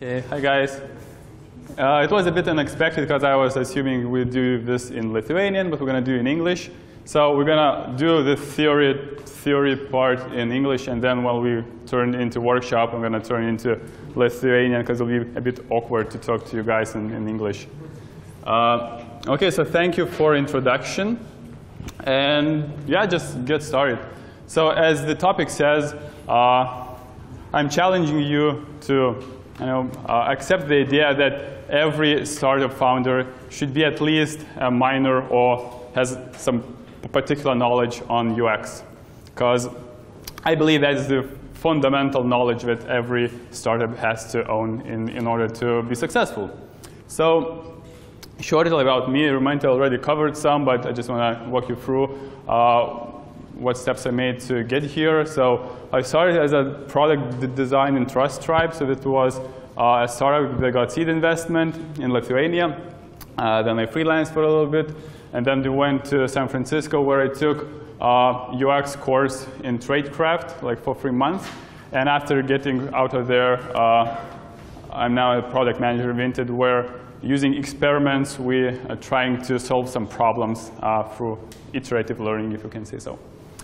Okay, hi guys. Uh, it was a bit unexpected because I was assuming we'd do this in Lithuanian, but we're going to do it in English. So we're going to do the theory, theory part in English, and then when we turn into workshop, I'm going to turn into Lithuanian because it'll be a bit awkward to talk to you guys in, in English. Uh, okay, so thank you for introduction. And yeah, just get started. So as the topic says, uh, I'm challenging you to you know, uh, accept the idea that every startup founder should be at least a minor or has some particular knowledge on UX. Because I believe that is the fundamental knowledge that every startup has to own in, in order to be successful. So shortly about me, Rumente already covered some, but I just want to walk you through uh, what steps I made to get here. So I started as a product design and trust tribe. So it was uh, a startup that got seed investment in Lithuania. Uh, then I freelanced for a little bit. And then we went to San Francisco where I took uh, UX course in tradecraft like for three months. And after getting out of there, uh, I'm now a product manager of Vinted where using experiments, we are trying to solve some problems uh, through iterative learning, if you can say so.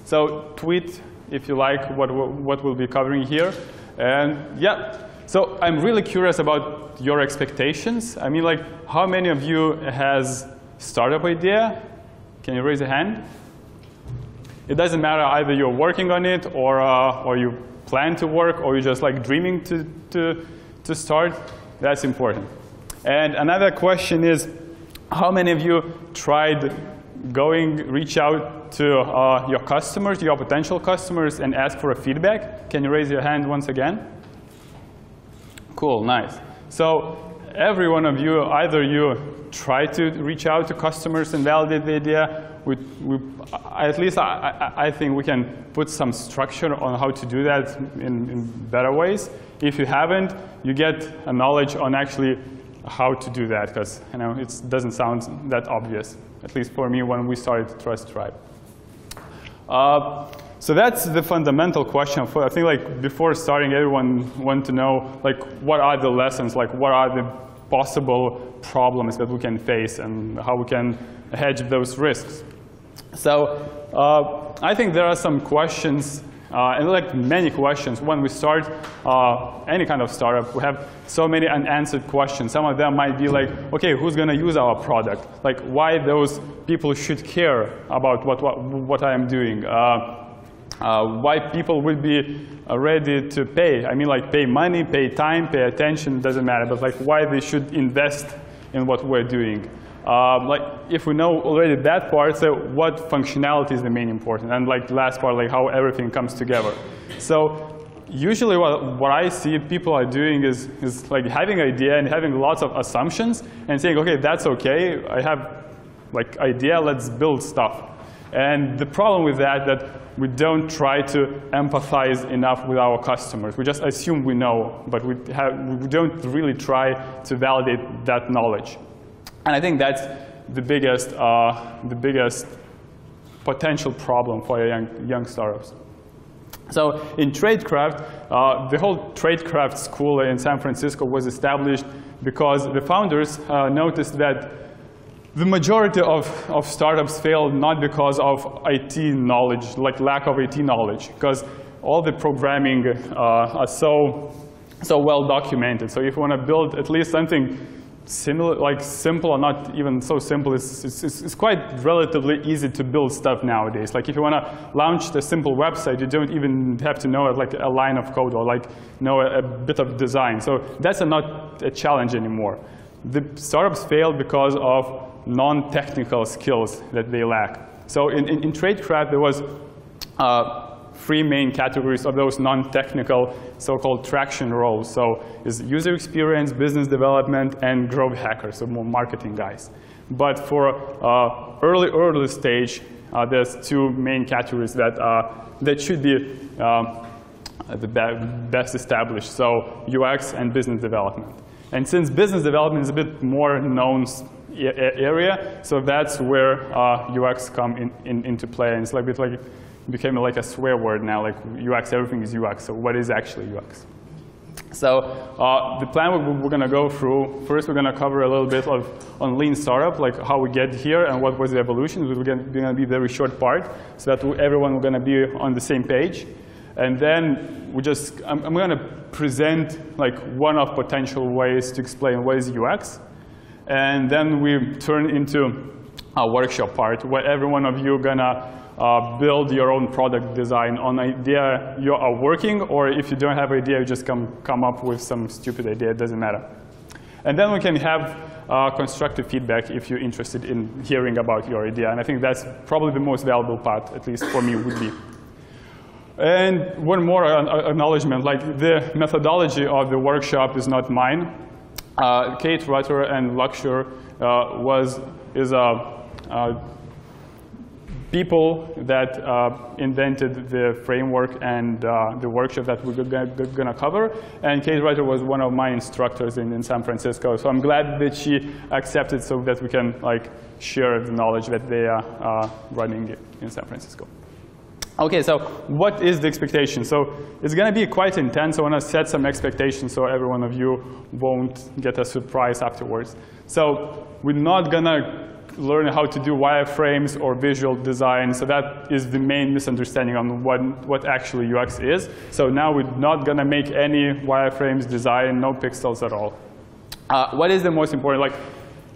So tweet if you like what, what we'll be covering here. And yeah, so I'm really curious about your expectations. I mean, like, how many of you has startup idea? Can you raise a hand? It doesn't matter either you're working on it or, uh, or you plan to work or you're just like dreaming to, to, to start. That's important. And another question is, how many of you tried going, reach out to uh, your customers, your potential customers, and ask for a feedback? Can you raise your hand once again? Cool, nice. So every one of you, either you try to reach out to customers and validate the idea, we, we, at least I, I, think we can put some structure on how to do that in, in better ways. If you haven't, you get a knowledge on actually how to do that, because you know, it doesn't sound that obvious, at least for me when we started Trust Tribe. Uh, so that's the fundamental question. For, I think like before starting, everyone want to know like what are the lessons, like what are the possible problems that we can face and how we can hedge those risks. So uh, I think there are some questions uh, and like many questions, when we start uh, any kind of startup, we have so many unanswered questions. Some of them might be like, OK, who's going to use our product? Like, why those people should care about what, what, what I am doing? Uh, uh why people will be uh, ready to pay? I mean, like, pay money, pay time, pay attention, doesn't matter. But like, why they should invest in what we're doing? Um, like if we know already that part, so what functionality is the main important, and like the last part, like how everything comes together. So usually what, what I see people are doing is, is like having idea and having lots of assumptions and saying, okay, that's okay, I have like idea, let's build stuff. And the problem with that, that we don't try to empathize enough with our customers. We just assume we know, but we, have, we don't really try to validate that knowledge. And I think that's the biggest, uh, the biggest potential problem for young, young startups. So in tradecraft, uh, the whole tradecraft school in San Francisco was established because the founders uh, noticed that the majority of, of startups fail not because of IT knowledge, like lack of IT knowledge, because all the programming uh, are so, so well documented. So if you want to build at least something similar, like simple or not even so simple, it's, it's, it's, quite relatively easy to build stuff nowadays. Like if you want to launch the simple website, you don't even have to know like a line of code or like know a, a bit of design. So that's a not a challenge anymore. The startups fail because of non-technical skills that they lack. So in, in, in tradecraft, there was uh, three main categories of those non-technical so-called traction roles. So is user experience, business development, and growth hackers, so more marketing guys. But for uh, early, early stage, uh, there's two main categories that, uh, that should be um, the be best established, so UX and business development. And since business development is a bit more known area, so that's where uh, UX come in, in, into play. And it's like bit like became like a swear word now, like UX, everything is UX. So what is actually UX? So uh, the plan we- we're going to go through, first we're going to cover a little bit of on lean startup, like how we get here and what was the evolution. We're going to be a very short part so that everyone will going to be on the same page. And then we just, I'm, I'm going to present like one of potential ways to explain what is UX. And then we turn into a workshop part where every one of you gonna uh, build your own product design on idea you are working, or if you don't have idea, you just come, come up with some stupid idea, it doesn't matter. And then we can have uh, constructive feedback if you're interested in hearing about your idea. And I think that's probably the most valuable part, at least for me, would be. And one more acknowledgement, like the methodology of the workshop is not mine. Uh, Kate Rutter and Luxure uh, was, is a people that uh, invented the framework and uh, the workshop that we're going to cover. And Kate Rutter was one of my instructors in, in San Francisco. So I'm glad that she accepted so that we can like share the knowledge that they are uh, running in San Francisco. Okay, so what is the expectation? So it's going to be quite intense. I want to set some expectations so every one of you won't get a surprise afterwards. So we're not going to learn how to do wireframes or visual design. So that is the main misunderstanding on what, what actually UX is. So now we're not going to make any wireframes design, no pixels at all. Uh, what is the most important? Like,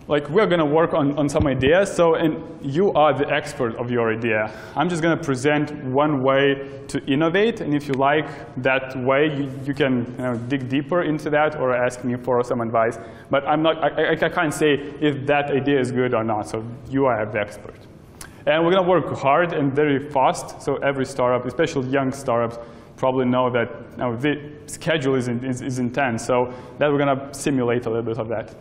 like we're going to work on, on some ideas. So, and you are the expert of your idea. I'm just going to present one way to innovate. And if you like that way, you, you can you know, dig deeper into that or ask me for some advice. But I'm not, I, I can't say if that idea is good or not. So you are the expert. And we're going to work hard and very fast. So every startup, especially young startups, probably know that you know, the schedule is, is, is intense. So that we're going to simulate a little bit of that.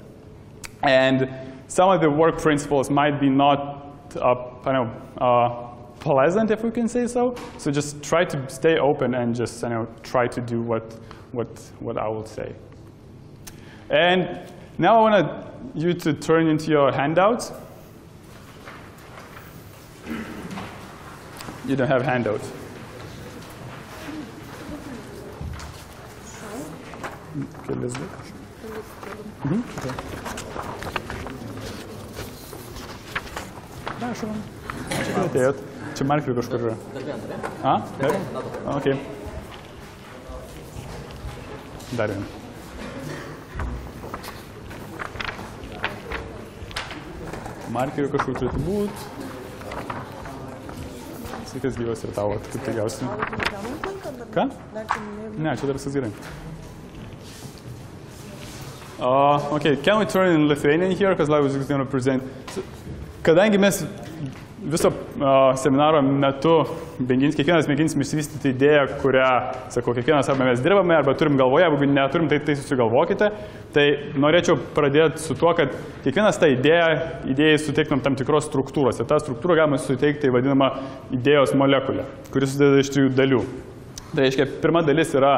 And some of the work principles might be not, uh, I know, uh, pleasant, if we can say so. So just try to stay open and just you know, try to do what, what, what I will say. And now I want you to turn into your handouts. You don't have handouts. Kelis Mhm, okay. Prašom. Čia atėjot? Čia markerių kažkur yra. A? Dar? Ok. Dar vieną. Markerių kažkur turėtų būti. Sveikas gyvas ir tavo, kaip pigiausia. Ką? Ne, čia dar viskas gerai. Uh, okay, can we turn in Lithuanian here? Because I was just going to present. So, kadangi mes viso seminaro metu mėgins, kiekvienas mėginsim išsivystyti idėją, kurią, sakau, kiekvienas arba mes dirbame, arba turim galvoje, jeigu neturim, tai tai susigalvokite. Tai norėčiau pradėti su tuo, kad kiekvienas tą idėją, idėjai suteiktumėm tam tikros struktūros. Ir tą struktūrą galima suteikti tai vadinamą idėjos molekulę, kuris susideda iš trijų dalių. Tai reiškia, pirma dalis yra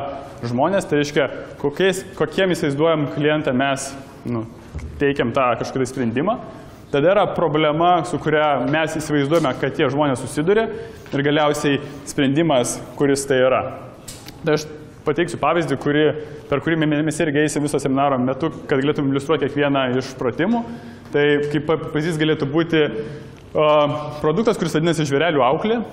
žmonės, tai reiškia, kokiais, kokiem įsivaizduojam klientą mes nu, teikiam tą kažkokį sprendimą. Tada yra problema, su kuria mes įsivaizduojame, kad tie žmonės susiduria ir galiausiai sprendimas, kuris tai yra. Tai aš pateiksiu pavyzdį, kuri, per kurį mes irgi eisim viso seminaro metu, kad galėtum iliustruoti kiekvieną iš pratimų. Tai kaip pavyzdys galėtų būti uh, produktas, kuris vadinasi žvėrelių auklė.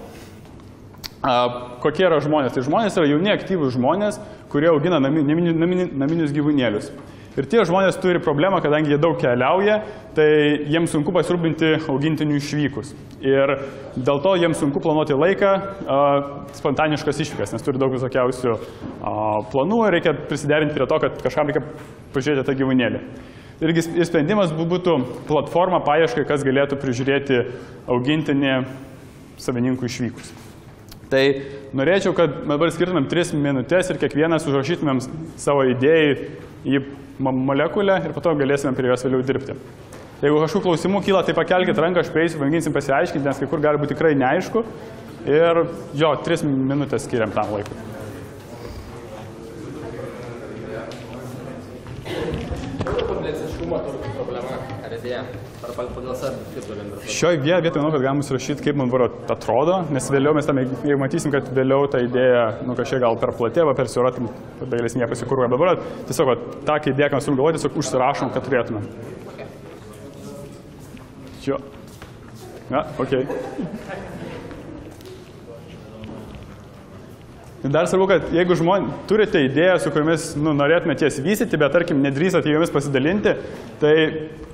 Kokie yra žmonės? Tai žmonės yra jauni aktyvūs žmonės, kurie augina naminius gyvūnėlius. Ir tie žmonės turi problemą, kadangi jie daug keliauja, tai jiems sunku pasirūpinti augintinių išvykus. Ir dėl to jiems sunku planuoti laiką, spontaniškas išvykas, nes turi daug visokiausių planų ir reikia prisiderinti prie to, kad kažkam reikia pažiūrėti tą gyvūnėlį. Irgi sprendimas būtų platforma paieškai, kas galėtų prižiūrėti augintinį savininkų išvykus. Tai norėčiau, kad dabar skirtumėm 3 minutės ir kiekvienas užrašytumėm savo idėjai į molekulę ir po to galėsime prie jos vėliau dirbti. Jeigu kažkokių klausimų kyla, tai pakelkite ranką, aš prieisiu, banginsim pasiaiškinti, nes kai kur gali būti tikrai neaišku. Ir jo, 3 minutės skiriam tam laikui. Sunkumo turbūt problema, ar idėja. Ar pagal save kaip galim ir Šioje vietoje, vietoj manau, kad galima surašyti, kaip man varo atrodo, nes vėliau mes tam, jeigu matysim, kad vėliau ta idėja, nu kažkiek gal per platė, arba per siaura, tai ją pasikūruoti. Dabar tiesiog vat, tą, kai idėją, ką mes turim galvoti, tiesiog užsirašom, kad turėtume. Jo. Na, okei. Ir Dar svarbu, kad jeigu žmonės turite idėją, su kuriomis nu, norėtumėte jas vystyti, bet tarkim nedrįsate jomis pasidalinti, tai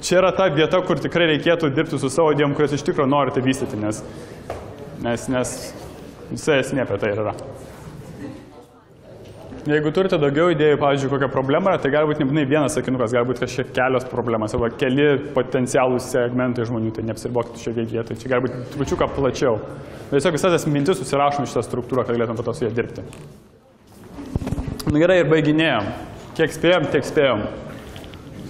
čia yra ta vieta, kur tikrai reikėtų dirbti su savo idėjom, kurias iš tikrųjų norite vystyti, nes, nes, nes visa esmė apie tai yra. Jeigu turite daugiau idėjų, pavyzdžiui, kokią problemą, tai gali būti nebūtinai vienas sakinukas, gali būti kažkiek kelios problemos arba keli potencialūs segmentai žmonių, tai neapsiribokite šioje vietoje, čia gali būti trupučiuką plačiau. Bet tiesiog visas tas mintis susirašom šitą struktūrą, kad galėtum po to su ją dirbti. Na gerai, ir baiginėjom. Kiek spėjom, tiek spėjom.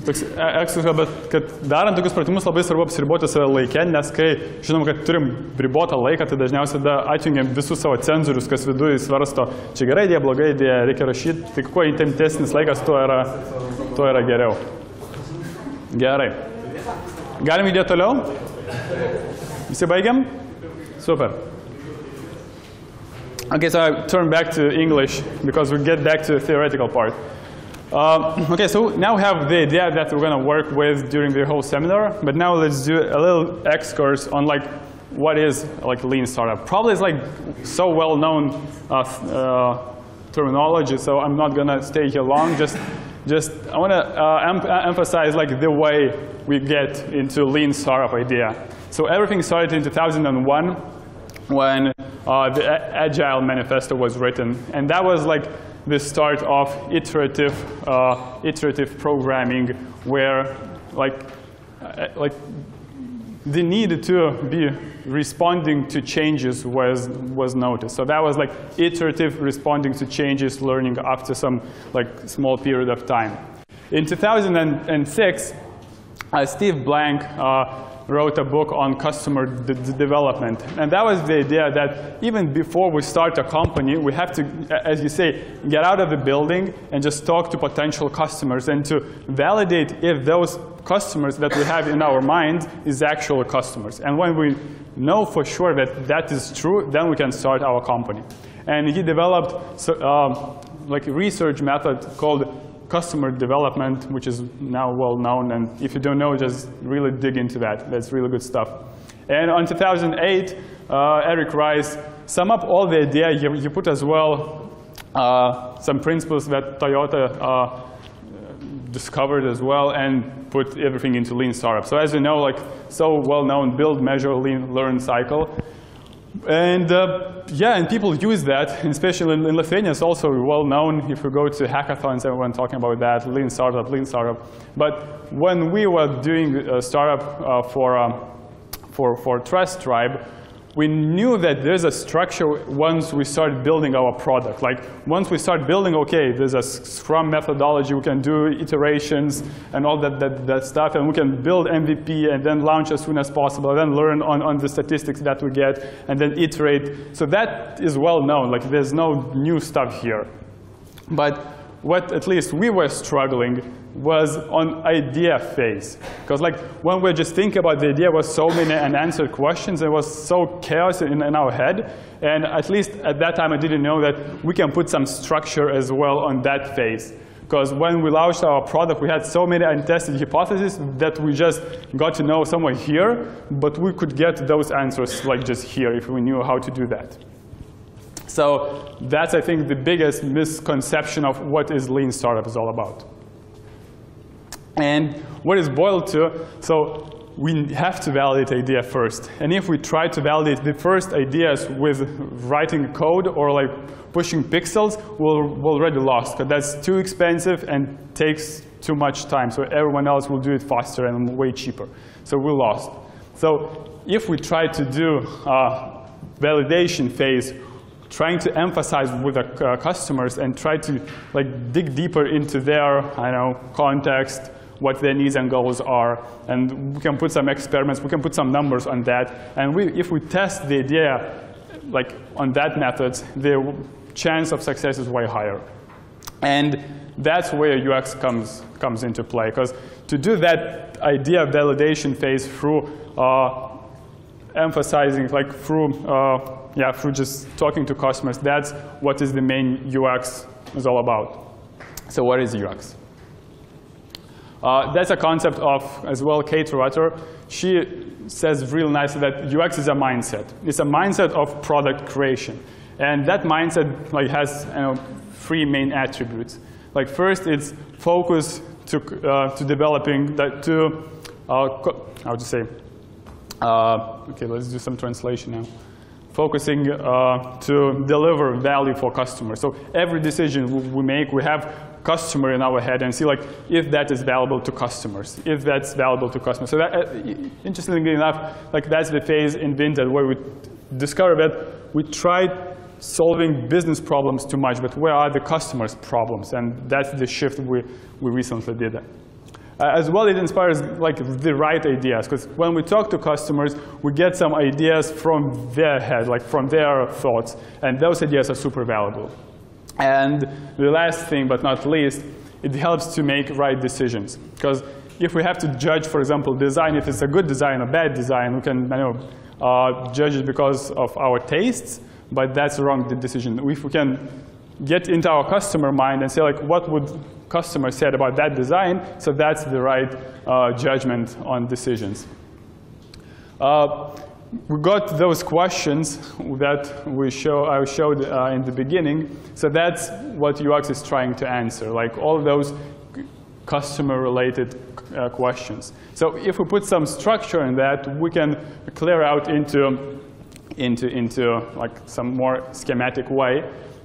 Toks ekskursas, bet kad darant tokius pratimus labai svarbu apsiriboti save laikę, nes kai žinom, kad turim ribotą laiką, tai dažniausiai tada atjungiam visus savo cenzorius, kas viduje svarsto, čia gerai idėja, bloga idėja, reikia rašyti, tai kuo įtemptesnis laikas, tuo yra, tuo yra geriau. Gerai. Galim judėti toliau? Visi baigiam? Super. Okay, so I turn back to English because we get back to the theoretical part. Um, okay, so now we have the idea that we're going to work with during the whole seminar, but now let's do a little excurse on like what is like lean startup. Probably it's like so well-known uh, uh, terminology, so I'm not going to stay here long. Just, just I want to uh, em emphasize like the way we get into lean startup idea. So everything started in 2001 when uh, the Agile Manifesto was written, and that was like the start of iterative, uh, iterative programming, where like, uh, like the need to be responding to changes was, was noticed. So that was like iterative responding to changes, learning after some like small period of time. In 2006, uh, Steve Blank uh, wrote a book on customer development. And that was the idea that even before we start a company, we have to, as you say, get out of the building and just talk to potential customers and to validate if those customers that we have in our mind is actual customers. And when we know for sure that that is true, then we can start our company. And he developed um, like a research method called customer development, which is now well known. And if you don't know, just really dig into that. That's really good stuff. And on 2008, uh, Eric Rice sum up all the idea. He put as well uh, some principles that Toyota uh, discovered as well and put everything into lean startup. So as you know, like so well-known build, measure, lean, learn cycle. And uh, yeah, and people use that, especially in, in Lithuania. It's also well known. If you go to hackathons, everyone talking about that, lean startup, lean startup. But when we were doing a startup uh, for, um, for, for Trust Tribe, we knew that there's a structure once we start building our product. Like once we start building, okay, there's a Scrum methodology, we can do iterations and all that, that, that stuff, and we can build MVP and then launch as soon as possible, and then learn on, on the statistics that we get, and then iterate. So that is well known, like there's no new stuff here. But what at least we were struggling was on idea phase. Because like when we just think about the idea was so many unanswered questions, it was so chaos in, in our head. And at least at that time I didn't know that we can put some structure as well on that phase. Because when we launched our product, we had so many untested hypotheses that we just got to know somewhere here, but we could get those answers like just here if we knew how to do that. So that's, I think, the biggest misconception of what is lean startup is all about. And what is boiled to, so we have to validate idea first. And if we try to validate the first ideas with writing code or like pushing pixels, we're, we're already lost because that's too expensive and takes too much time. So everyone else will do it faster and way cheaper. So we're lost. So if we try to do a validation phase trying to emphasize with the uh, customers and try to like dig deeper into their I know context, what their needs and goals are, and we can put some experiments, we can put some numbers on that, and we, if we test the idea like on that method, the chance of success is way higher. And that's where UX comes, comes into play. Because to do that idea validation phase through uh, emphasizing, like through, uh, yeah, through just talking to customers, that's what is the main UX is all about. So what is UX? Uh, that's a concept of, as well, Kate Rutter. She says real nicely that UX is a mindset. It's a mindset of product creation. And that mindset like, has you know, three main attributes. Like first, it's focus to, uh, to developing, that to, uh, how to say, uh, okay, let's do some translation now. Focusing uh, to deliver value for customers. So every decision we make, we have customer in our head and see like if that is valuable to customers, if that's valuable to customers. So that, uh, interestingly enough, like that's the phase in Vinted where we discover that we tried solving business problems too much, but where are the customers' problems? And that's the shift we, we recently did. Uh, as well, it inspires like the right ideas, because when we talk to customers, we get some ideas from their head, like from their thoughts, and those ideas are super valuable. And the last thing, but not least, it helps to make right decisions. Because if we have to judge, for example, design, if it's a good design or bad design, we can you know, uh, judge it because of our tastes, but that's the wrong decision. If we can get into our customer mind and say, like, what would customers said about that design, so that's the right uh, judgment on decisions. Uh, we got those questions that we show, I showed uh, in the beginning. So that's what UX is trying to answer, like all those customer-related uh, questions. So if we put some structure in that, we can clear out into into, into like some more schematic way.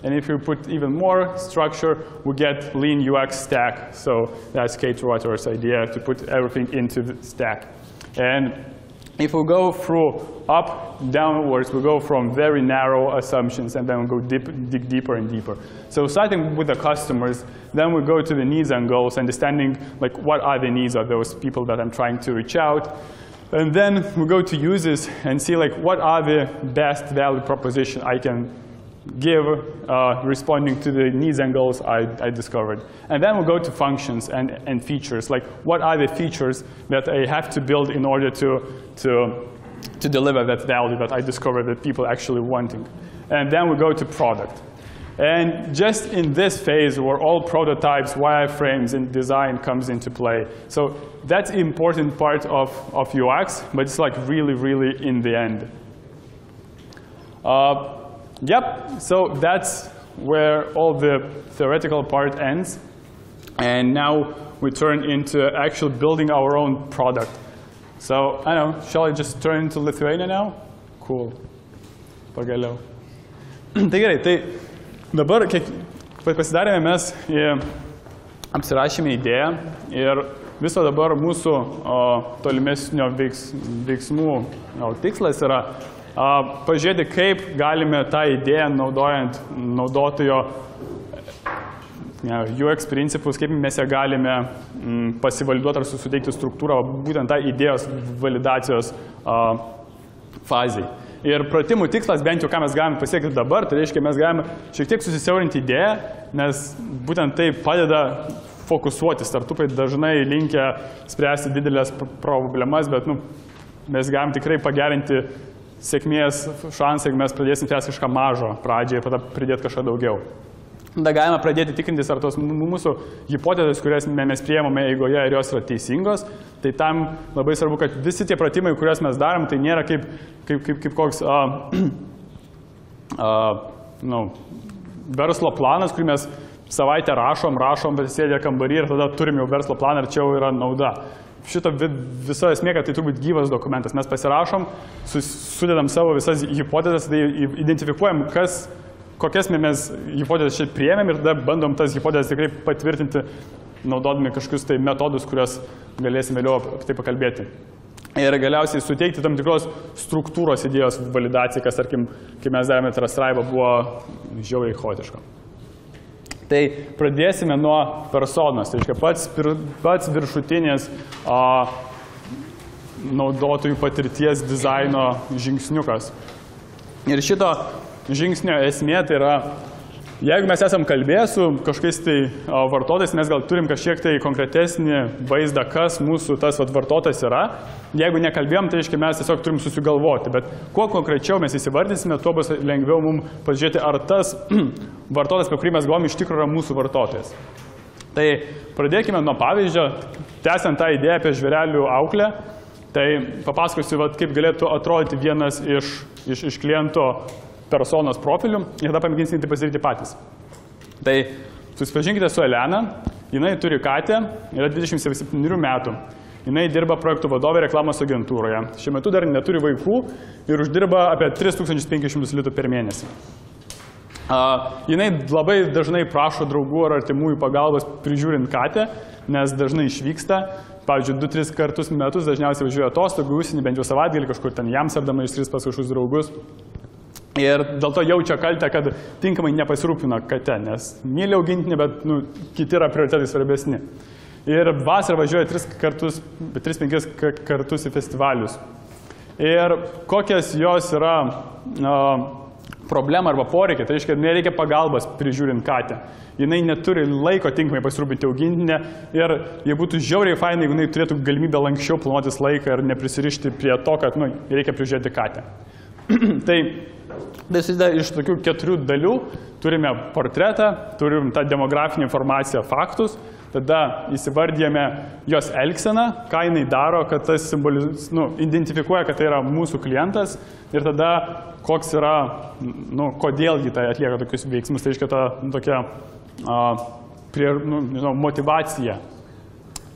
And if you put even more structure, we get lean UX stack. So that's Kate Rutter's idea to put everything into the stack. And if we go through up, downwards, we go from very narrow assumptions and then we go deep, dig deeper and deeper. So starting with the customers, then we go to the needs and goals, understanding like what are the needs of those people that I'm trying to reach out. And then we go to users and see like what are the best value proposition I can give uh, responding to the needs and goals I, I, discovered. And then we go to functions and, and features, like what are the features that I have to build in order to, to, to deliver that value that I discovered that people actually wanting. And then we go to product. And just in this phase where all prototypes, wireframes, and design comes into play. So that's important part of, of UX, but it's like really, really in the end. Uh, yep, so that's where all the theoretical part ends. And now we turn into actually building our own product. So, I don't know, shall I just turn into Lithuania now? Cool. Pagaliau. tai gerai, tai Dabar, kiek pasidarėme mes, apsirašėme idėją ir viso dabar mūsų o, tolimesnio veiks, veiksmų o, tikslas yra pažiūrėti, kaip galime tą idėją naudojant naudotojo UX principus, kaip mes ją galime m, pasivaliduoti ar suteikti struktūrą būtent tą idėjos validacijos fazai. Ir pratimų tikslas, bent jau ką mes galime pasiekti dabar, tai reiškia, mes galime šiek tiek susisiaurinti idėją, nes būtent tai padeda fokusuoti. Startupai dažnai linkia spręsti didelės problemas, bet nu, mes galim tikrai pagerinti sėkmės šansą, jeigu mes pradėsim ties kažką mažo pradžioje ir tada pridėti kažką daugiau. Tada galima pradėti tikrintis, ar tos mūsų hipotezės, kurias mes priemame eigoje, ar jos yra teisingos. Tai tam labai svarbu, kad visi tie pratimai, kuriuos mes darom, tai nėra kaip, kaip, kaip, kaip koks uh, uh, nu, verslo planas, kurį mes savaitę rašom, rašom, bet sėdė kambarį ir tada turim jau verslo planą ir čia jau yra nauda. Šito visa esmė, kad tai turbūt gyvas dokumentas. Mes pasirašom, sudedam savo visas hipotezės, tai identifikuojam, kas kokias mes hipotezės šiaip priėmėm ir tada bandom tas hipotezės tikrai patvirtinti, naudodami kažkokius tai metodus, kuriuos galėsim vėliau apie tai pakalbėti. Ir galiausiai suteikti tam tikros struktūros idėjos validacijai, kas, tarkim, kai mes darėme Trastraibą, buvo žiauriai chaotiška. Tai pradėsime nuo personos, tai reiškia pats, pats viršutinės a, naudotojų patirties dizaino žingsniukas. Ir šito žingsnio esmė tai yra Jeigu mes esam kalbėję su kažkokiais tai vartotojais, mes gal turim kažkiek tai konkretesnį vaizdą, kas mūsų tas vat, vartotojas yra. Jeigu nekalbėjom, tai reiškia, mes tiesiog turim susigalvoti. Bet kuo konkrečiau mes įsivardinsime, tuo bus lengviau mums pažiūrėti, ar tas vartotojas, apie kurį mes galvom, iš tikrųjų yra mūsų vartotojas. Tai pradėkime nuo pavyzdžio, tęsiant tą idėją apie žvėrelių auklę. Tai papasakosiu, vat, kaip galėtų atrodyti vienas iš, iš, iš kliento personos profilių ir tada pamėginsime tai pasidaryti patys. Tai susipažinkite su Elena, jinai turi katę, yra 27 metų. Jinai dirba projektų vadovė reklamos agentūroje. Šiuo metu dar neturi vaikų ir uždirba apie 3500 litų per mėnesį. Uh, jinai labai dažnai prašo draugų ar artimųjų pagalbos prižiūrint katę, nes dažnai išvyksta. Pavyzdžiui, 2-3 kartus metus dažniausiai važiuoja atostogų, užsienį, bent jau savaitgalį kažkur ten jam sardama išskris pas kažkokius draugus. Ir dėl to jaučia kaltę, kad tinkamai nepasirūpino kate, nes myli augintinį, bet nu, kiti yra prioritetai svarbesni. Ir vasarą važiuoja 3-5 kartus, 3 kartus į festivalius. Ir kokias jos yra uh, problema arba poreikiai, tai reiškia, nereikia pagalbos prižiūrint katę. Jis neturi laiko tinkamai pasirūpinti augintinę ir jei būtų žiauriai fainai, jeigu jinai turėtų galimybę lankščiau planuotis laiką ir neprisirišti prie to, kad nu, reikia prižiūrėti katę. tai susideda iš tokių keturių dalių. Turime portretą, turim tą demografinę informaciją, faktus, tada įsivardyjame jos elgseną, ką jinai daro, kad tas simboliz, nu, identifikuoja, kad tai yra mūsų klientas ir tada koks yra, nu, kodėlgi tai atlieka tokius veiksmus, tai reiškia ta tokia a, prie, nu, nežinau, motivacija.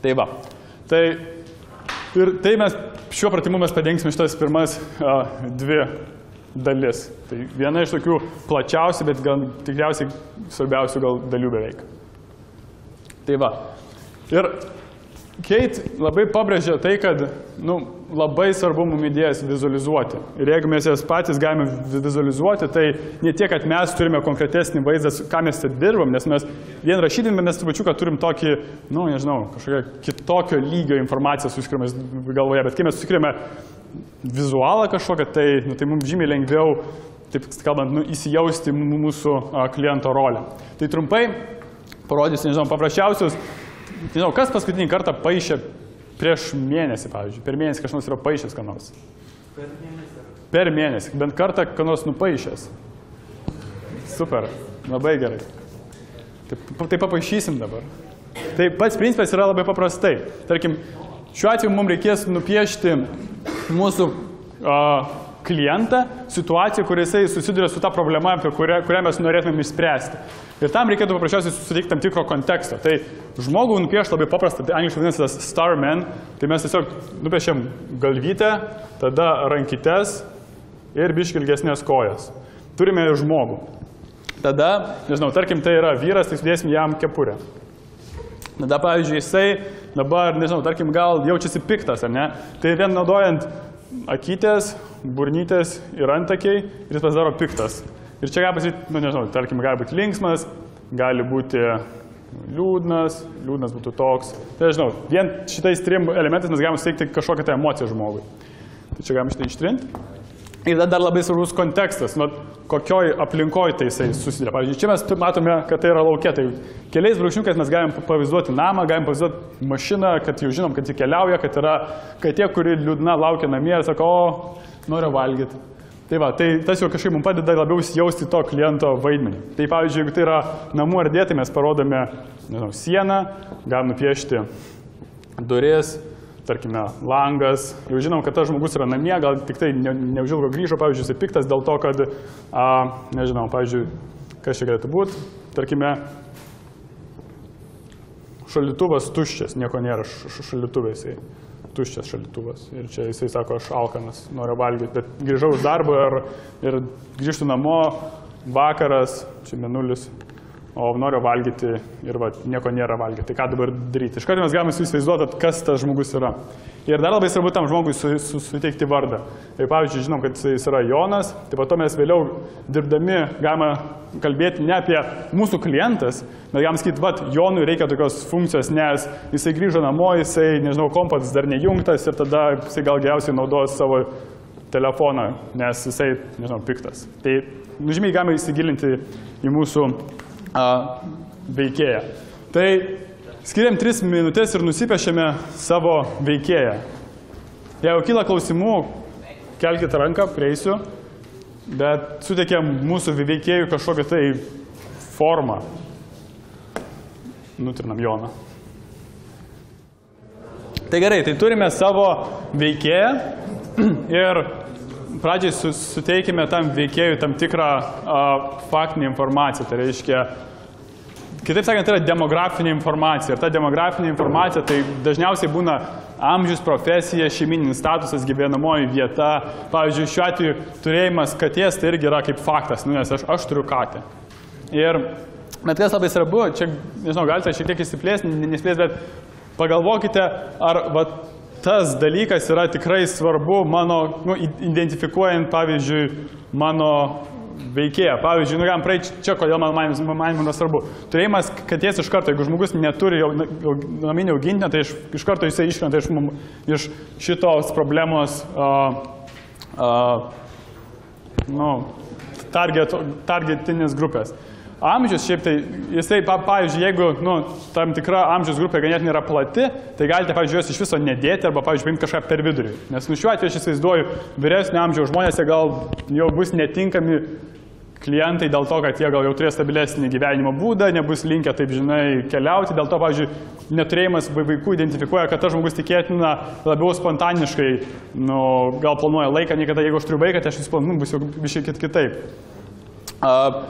Tai va. Tai, ir tai mes šiuo pratimu mes padengsime šitas pirmas a, dvi dalis. Tai viena iš tokių plačiausių, bet gal tikriausiai svarbiausių gal dalių beveik. Tai va. Ir Keit labai pabrėžia tai, kad nu, labai svarbu mums idėjas vizualizuoti. Ir jeigu mes jas patys galime vizualizuoti, tai ne tiek, kad mes turime konkretesnį vaizdą, ką mes čia dirbam, nes mes vien rašydami mes trupučiu, kad turim tokį, nu, nežinau, kažkokią kitokio lygio informaciją susikrimę galvoje, bet kai mes susikrimę vizualą kažkokią, tai, nu, tai mums žymiai lengviau, taip kalbant, nu, įsijausti mūsų kliento rolę. Tai trumpai parodysiu, nežinau, paprasčiausius Nežinau, kas paskutinį kartą paaišė prieš mėnesį, pavyzdžiui, per mėnesį kažkas yra paaišęs ką nors. Per mėnesį. Per mėnesį, bent kartą ką nors nupaišęs. Super, labai gerai. Taip, tai papaišysim dabar. Tai pats principas yra labai paprastai. Tarkim, šiuo atveju mums reikės nupiešti mūsų uh, klientą, situaciją, kur jisai susiduria su ta problema, apie kurią, kurią mes norėtumėm išspręsti. Ir tam reikėtų paprasčiausiai susidaryti tam tikro konteksto. Tai žmogų nupiešti labai paprasta, tai angliškai vadinasi tas starman, tai mes tiesiog nupiešiam galvytę, tada rankytes ir biškilgesnės kojas. Turime žmogų. Tada, nežinau, tarkim, tai yra vyras, tai sudėsim jam kepurę. Tada, pavyzdžiui, jisai dabar, nežinau, tarkim, gal jaučiasi piktas, ar ne? Tai vien naudojant akytės, burnytės ir antakiai ir jis pasidaro piktas. Ir čia gali pasakyti, nu nežinau, tarkim, gali būti linksmas, gali būti liūdnas, liūdnas būtų toks. Tai žinau, vien šitais trim elementais mes galime suteikti kažkokią tai emociją žmogui. Tai čia galime šitą ištrinti. Ir dar labai svarbus kontekstas, nu, kokioj aplinkoje tai jisai susiduria. Pavyzdžiui, čia mes matome, kad tai yra laukia. Tai keliais brūkšniukais mes galim pavaizduoti namą, galim pavaizduoti mašiną, kad jau žinom, kad jis keliauja, kad yra katė, kuri liūdna laukia namie ir sako, o, noriu valgyti. Tai va, tai tas jau kažkaip mums padeda labiau įsijausti to kliento vaidmenį. Tai pavyzdžiui, jeigu tai yra namų erdvė, tai mes parodome nežinau, sieną, galim nupiešti duris, tarkime, langas, jau žinom, kad tas žmogus yra namie, gal tik tai ne, neužilgo grįžo, pavyzdžiui, jisai piktas dėl to, kad, a, nežinau, pavyzdžiui, kas čia galėtų būti, tarkime, šalituvas tuščias, nieko nėra šalituvai jisai, tuščias šalituvas. Ir čia jisai sako, aš alkanas, noriu valgyti, bet grįžau iš darbo ir, ir grįžtu namo, vakaras, čia menulis, o noriu valgyti ir va, nieko nėra valgyti. Tai ką dabar daryti? Iš karto mes galime įsivaizduoti, kas tas žmogus yra. Ir dar labai svarbu tam žmogui su, su, suteikti vardą. Tai pavyzdžiui, žinom, kad jis yra Jonas, tai po to mes vėliau dirbdami galime kalbėti ne apie mūsų klientas, bet galim sakyti, va, Jonui reikia tokios funkcijos, nes jisai grįžo namo, jisai, nežinau, kompas dar nejungtas ir tada jisai gal geriausiai naudos savo telefoną, nes jisai, nežinau, piktas. Tai nužymiai galime įsigilinti į mūsų a, veikėją. Tai skiriam 3 minutės ir nusipešėme savo veikėją. Jeigu kyla klausimų, kelkite ranką, prieisiu, bet suteikėm mūsų veikėjų kažkokią tai formą. Nutrinam Joną. Tai gerai, tai turime savo veikėją ir pradžiai su, suteikime tam veikėjui tam tikrą a, faktinę informaciją. Tai reiškia, kitaip sakant, tai yra demografinė informacija. Ir ta demografinė informacija tai dažniausiai būna amžius, profesija, šeimininis statusas, gyvenamoji vieta. Pavyzdžiui, šiuo atveju turėjimas katės tai irgi yra kaip faktas, nu, nes aš, aš turiu katę. Ir, bet kas labai svarbu, čia, nežinau, galite šiek tiek įsiplėsti, nesiplės, bet pagalvokite, ar va, tas dalykas yra tikrai svarbu mano, nu, identifikuojant, pavyzdžiui, mano veikėją. Pavyzdžiui, nu, galim praeiti čia, kodėl man man, man, man svarbu. Turėjimas katės iš karto, jeigu žmogus neturi jau jau naminio augintinio, tai iš, iš karto jisai iškrenta iš, iš šitos problemos, uh, uh, nu, target, targetinės grupės. Amžius šiaip tai, jisai, pa, pavyzdžiui, jeigu nu, tam tikra amžiaus grupė ganėtinai yra plati, tai galite, pavyzdžiui, jos iš viso nedėti arba, pavyzdžiui, paimti kažką per vidurį. Nes nu, šiuo atveju aš įsivaizduoju, vyresnio amžiaus žmonės gal jau bus netinkami klientai dėl to, kad jie gal jau turės stabilesnį gyvenimo būdą, nebus linkę taip, žinai, keliauti. Dėl to, pavyzdžiui, neturėjimas vai- vaikų identifikuoja, kad tas žmogus tikėtina labiau spontaniškai, nu, gal planuoja laiką, nei kada, jeigu aš turiu vaiką, tai aš vis planuoju, bus jau biškai kitaip. Uh,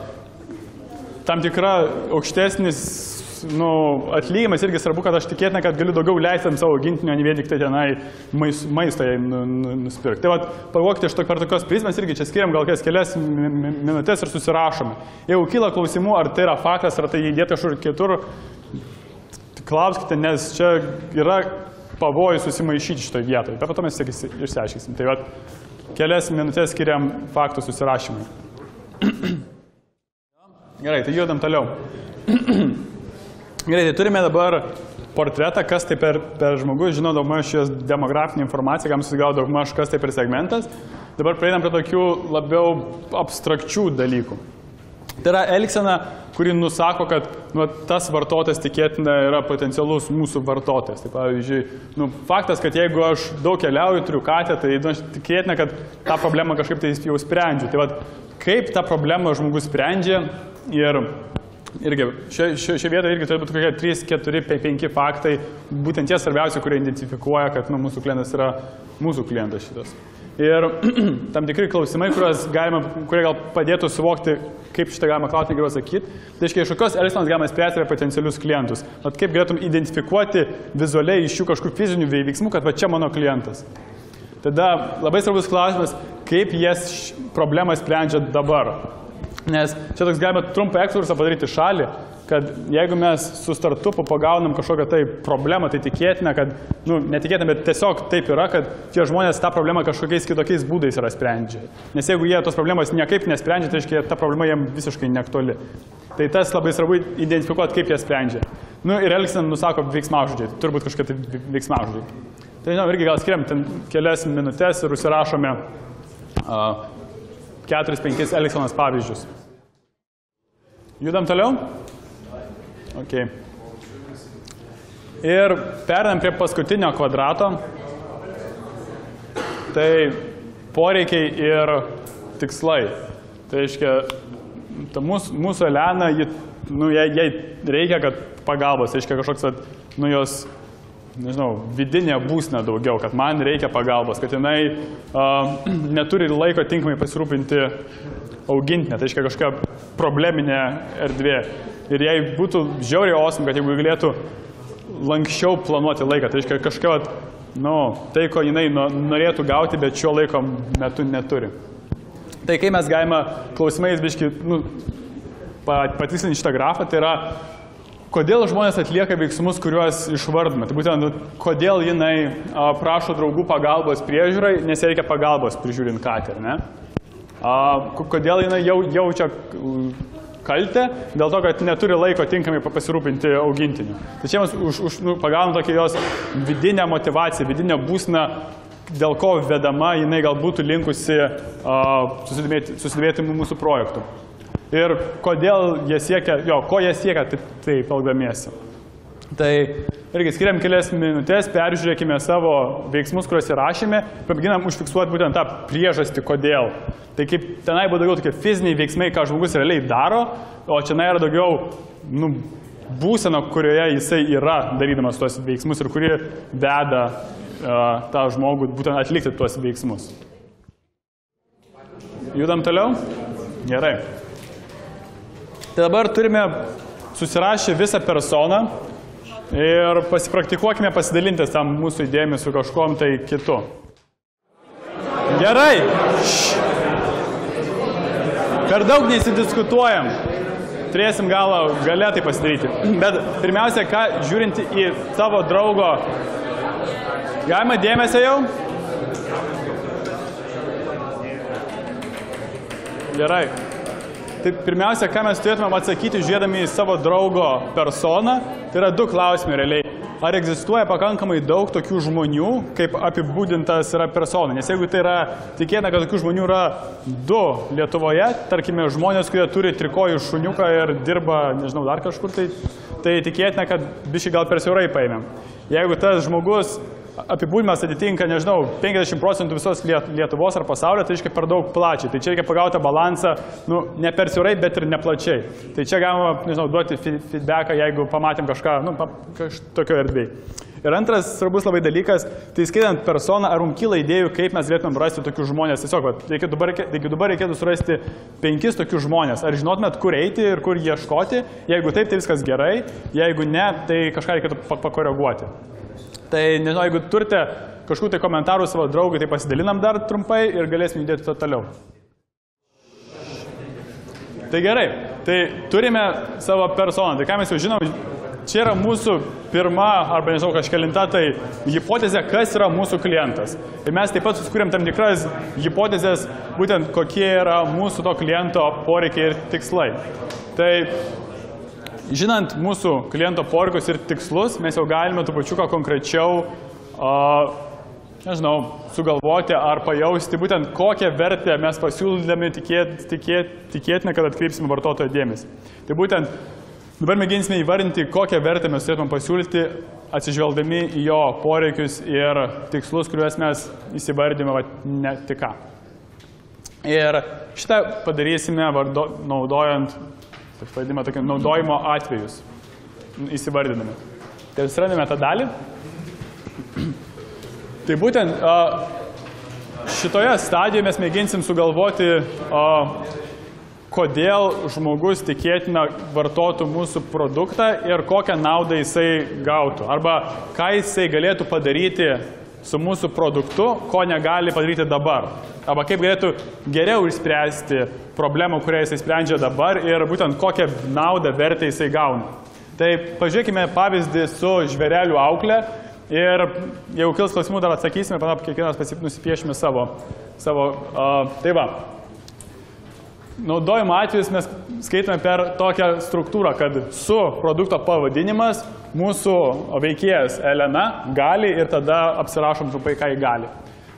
tam tikra aukštesnis nu, atlyginimas irgi svarbu, kad aš tikėtina, kad galiu daugiau leisti ant savo gintinio, ne vien tik tai tenai mais, maisto jai nu, nu, nusipirkti. Tai vat, pagalvokite iš to per tokios prizmės irgi čia skiriam gal kelias mi- mi- minutės ir susirašome. Jeigu kyla klausimų, ar tai yra faktas, ar tai įdėta kažkur kitur, klauskite, nes čia yra pavojus susimaišyti šitoje vietoje. Bet to mes išsiaiškinsim. Tai vat, kelias minutės skiriam faktų susirašymui. Gerai, tai judam toliau. Gerai, tai turime dabar portretą, kas tai per, per žmogus, žino daugmaž šios demografinį informaciją, kam susigaudo daugmaž, kas tai per segmentas. Dabar prieinam prie tokių labiau abstrakčių dalykų. Tai yra elgsena, kuri nusako, kad nu, tas vartotojas tikėtina yra potencialus mūsų vartotojas. Tai pavyzdžiui, nu, faktas, kad jeigu aš daug keliauju, turiu katę, tai nu, tikėtina, kad tą problemą kažkaip tai jau sprendžiu. Tai vat, kaip tą problemą žmogus sprendžia ir irgi šioje šio, šio vietoje irgi turi būti kokie 3, 4, 5 faktai, būtent tie svarbiausi, kurie identifikuoja, kad nu, mūsų klientas yra mūsų klientas šitas. Ir tam tikri klausimai, galima, kurie gal padėtų suvokti, kaip šitą galima klausimą geriau atsakyti. Tai reiškia, iš kokios elgsenos galima spręsti apie potencialius klientus. Vat kaip galėtum identifikuoti vizualiai iš jų kažkokių fizinių veiksmų, kad va čia mano klientas. Tada labai svarbus klausimas, kaip jas problemą sprendžia dabar. Nes čia toks galima trumpą ekskursą padaryti šalį, kad jeigu mes su startupu pagaunam kažkokią tai problemą, tai tikėtina, kad, nu, netikėtina, bet tiesiog taip yra, kad tie žmonės tą problemą kažkokiais kitokiais būdais yra sprendžia. Nes jeigu jie tos problemos niekaip nesprendžia, tai reiškia, ta problema jiems visiškai neaktuali. Tai tas labai svarbu identifikuoti, kaip jie sprendžia. Nu, ir Elgsen nusako veiksmažodžiai, turbūt kažkokie tai veiksmažodžiai. Tai žinau, irgi gal skiriam ten kelias minutės ir užsirašome uh, 4-5 Elgsenos pavyzdžius. Judam toliau? Ok. Ir pernam prie paskutinio kvadrato. Tai poreikiai ir tikslai. Tai reiškia, ta mūsų, mūsų Elena, ji, nu, jai, jai reikia, kad pagalbos, reiškia kažkoks, nu, jos, nežinau, vidinė būsnė daugiau, kad man reikia pagalbos, kad jinai uh, neturi laiko tinkamai pasirūpinti augintinę, tai reiškia kažkokia probleminė erdvė. Ir jai būtų žiauriai osim, kad jeigu galėtų lankščiau planuoti laiką, tai reiškia kažkokia, vat, nu, tai, ko jinai no- norėtų gauti, bet šiuo laiko metu neturi. Tai kai mes galime klausimais, biški, nu, pa- patikslinti šitą grafą, tai yra, kodėl žmonės atlieka veiksmus, kuriuos išvardome. Tai būtent, kodėl jinai prašo draugų pagalbos priežiūrai, nes reikia pagalbos prižiūrint katę, ne? Kodėl jinai jau, jaučia kaltę, dėl to, kad neturi laiko tinkamai pa- pasirūpinti augintiniu. Tai čia mes už, už, nu, pagaunam tokią jos vidinę motivaciją, vidinę būsną dėl ko vedama jinai gal būtų linkusi uh, susidomėti, susidomėti mūsų projektu. Ir kodėl jie siekia, jo, ko jie siekia taip, taip elgdamiesi. Tai irgi skiriam kelias minutės, peržiūrėkime savo veiksmus, kuriuos įrašėme, pamėginam užfiksuoti būtent tą priežastį, kodėl. Tai kaip tenai buvo daugiau tokie fiziniai veiksmai, ką žmogus realiai daro, o čia yra daugiau nu, būsena, kurioje jisai yra darydamas tuos veiksmus ir kuri veda uh, tą žmogų būtent atlikti tuos veiksmus. Judam toliau? Gerai. Tai dabar turime susirašę visą personą ir pasipraktikuokime pasidalinti tam mūsų idėjomis su kažkom tai kitu. Gerai. Per daug neįsidiskutuojam. Turėsim galą galę tai pasidaryti. Bet pirmiausia, ką žiūrint į savo draugo, galima dėmesio jau? Gerai. Tai pirmiausia, ką mes turėtumėm atsakyti žiūrėdami į savo draugo personą, tai yra du klausimai realiai. Ar egzistuoja pakankamai daug tokių žmonių, kaip apibūdintas yra persona? Nes jeigu tai yra tikėtina, kad tokių žmonių yra du Lietuvoje, tarkime, žmonės, kurie turi trikojų šuniuką ir dirba, nežinau, dar kažkur, tai, tai tikėtina, kad biškai gal per siaurai paėmėm. Jeigu tas žmogus apibūdinimas atitinka, nežinau, 50 procentų visos Lietuvos ar pasaulio, tai reiškia per daug plačiai. Tai čia reikia pagauti balansą, nu, ne per siaurai, bet ir neplačiai. Tai čia galima, nežinau, duoti feedbacką, jeigu pamatėm kažką, nu, kažkokio erdvėje. Ir antras svarbus labai dalykas, tai skaitant personą, ar mums kyla idėjų, kaip mes galėtumėm rasti tokius žmonės. Tiesiog, va, reikia dabar, reikia, dabar reikėtų surasti penkis tokius žmonės. Ar žinotumėt, kur eiti ir kur ieškoti? Jeigu taip, tai viskas gerai. Jeigu ne, tai kažką reikėtų pakoreguoti. Tai nežinau, jeigu turite kažkokių tai komentarų savo draugui, tai pasidalinam dar trumpai ir galėsim judėti to toliau. Tai gerai, tai turime savo personą. Tai ką mes jau žinom, čia yra mūsų pirma arba nežinau kažkelinta tai hipotezė, kas yra mūsų klientas. Ir mes taip pat susikūrėm tam tikras hipotezės, būtent kokie yra mūsų to kliento poreikiai ir tikslai. Tai žinant mūsų kliento poreikius ir tikslus, mes jau galime tų pačių konkrečiau, uh, nežinau, sugalvoti ar pajausti būtent kokią vertę mes pasiūlydami tikėt, tikėt, tikėtina, kad atkreipsime vartotojo dėmesį. Tai būtent dabar mėginsime įvardinti, kokią vertę mes turėtume pasiūlyti, atsižvelgdami į jo poreikius ir tikslus, kuriuos mes įsivardėme ne tik ką. Ir šitą padarysime vardo, naudojant taip vadiname, tokio naudojimo atvejus įsivardinami. Tai atsirandame tą dalį. Tai būtent šitoje stadijoje mes mėginsim sugalvoti, kodėl žmogus tikėtina vartotų mūsų produktą ir kokią naudą jisai gautų. Arba ką jisai galėtų padaryti su mūsų produktu, ko negali padaryti dabar. Arba kaip galėtų geriau išspręsti problemą, kurią jisai sprendžia dabar ir būtent kokią naudą vertę jisai gauna. Tai pažiūrėkime pavyzdį su žvėrelių auklė ir jeigu kils klausimų dar atsakysime, panap, kiekvienas nusipiešime savo. savo uh, tai va, naudojimo atvejus mes skaitome per tokią struktūrą, kad su produkto pavadinimas mūsų veikėjas Elena gali ir tada apsirašom trumpai, ką jį gali.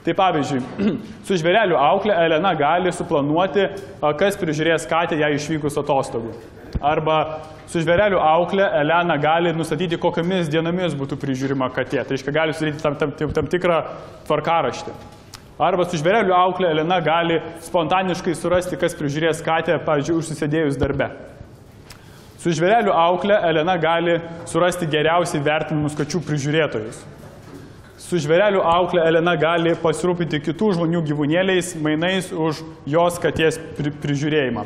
Tai pavyzdžiui, su žvėrelių auklė Elena gali suplanuoti, kas prižiūrės katę ją išvykus atostogų. Arba su žvėrelių auklė Elena gali nustatyti, kokiamis dienomis būtų prižiūrima katė. Tai reiškia, gali sudaryti tam, tam, tam tikrą tvarkaraštį. Arba su žvėrelių auklė Elena gali spontaniškai surasti, kas prižiūrės katę, pavyzdžiui, užsisėdėjus darbe. Su žvėrelių auklė Elena gali surasti geriausiai vertinimus kačių prižiūrėtojus. Su žvėrelių auklė Elena gali pasirūpinti kitų žmonių gyvūnėliais mainais už jos katės pri prižiūrėjimą.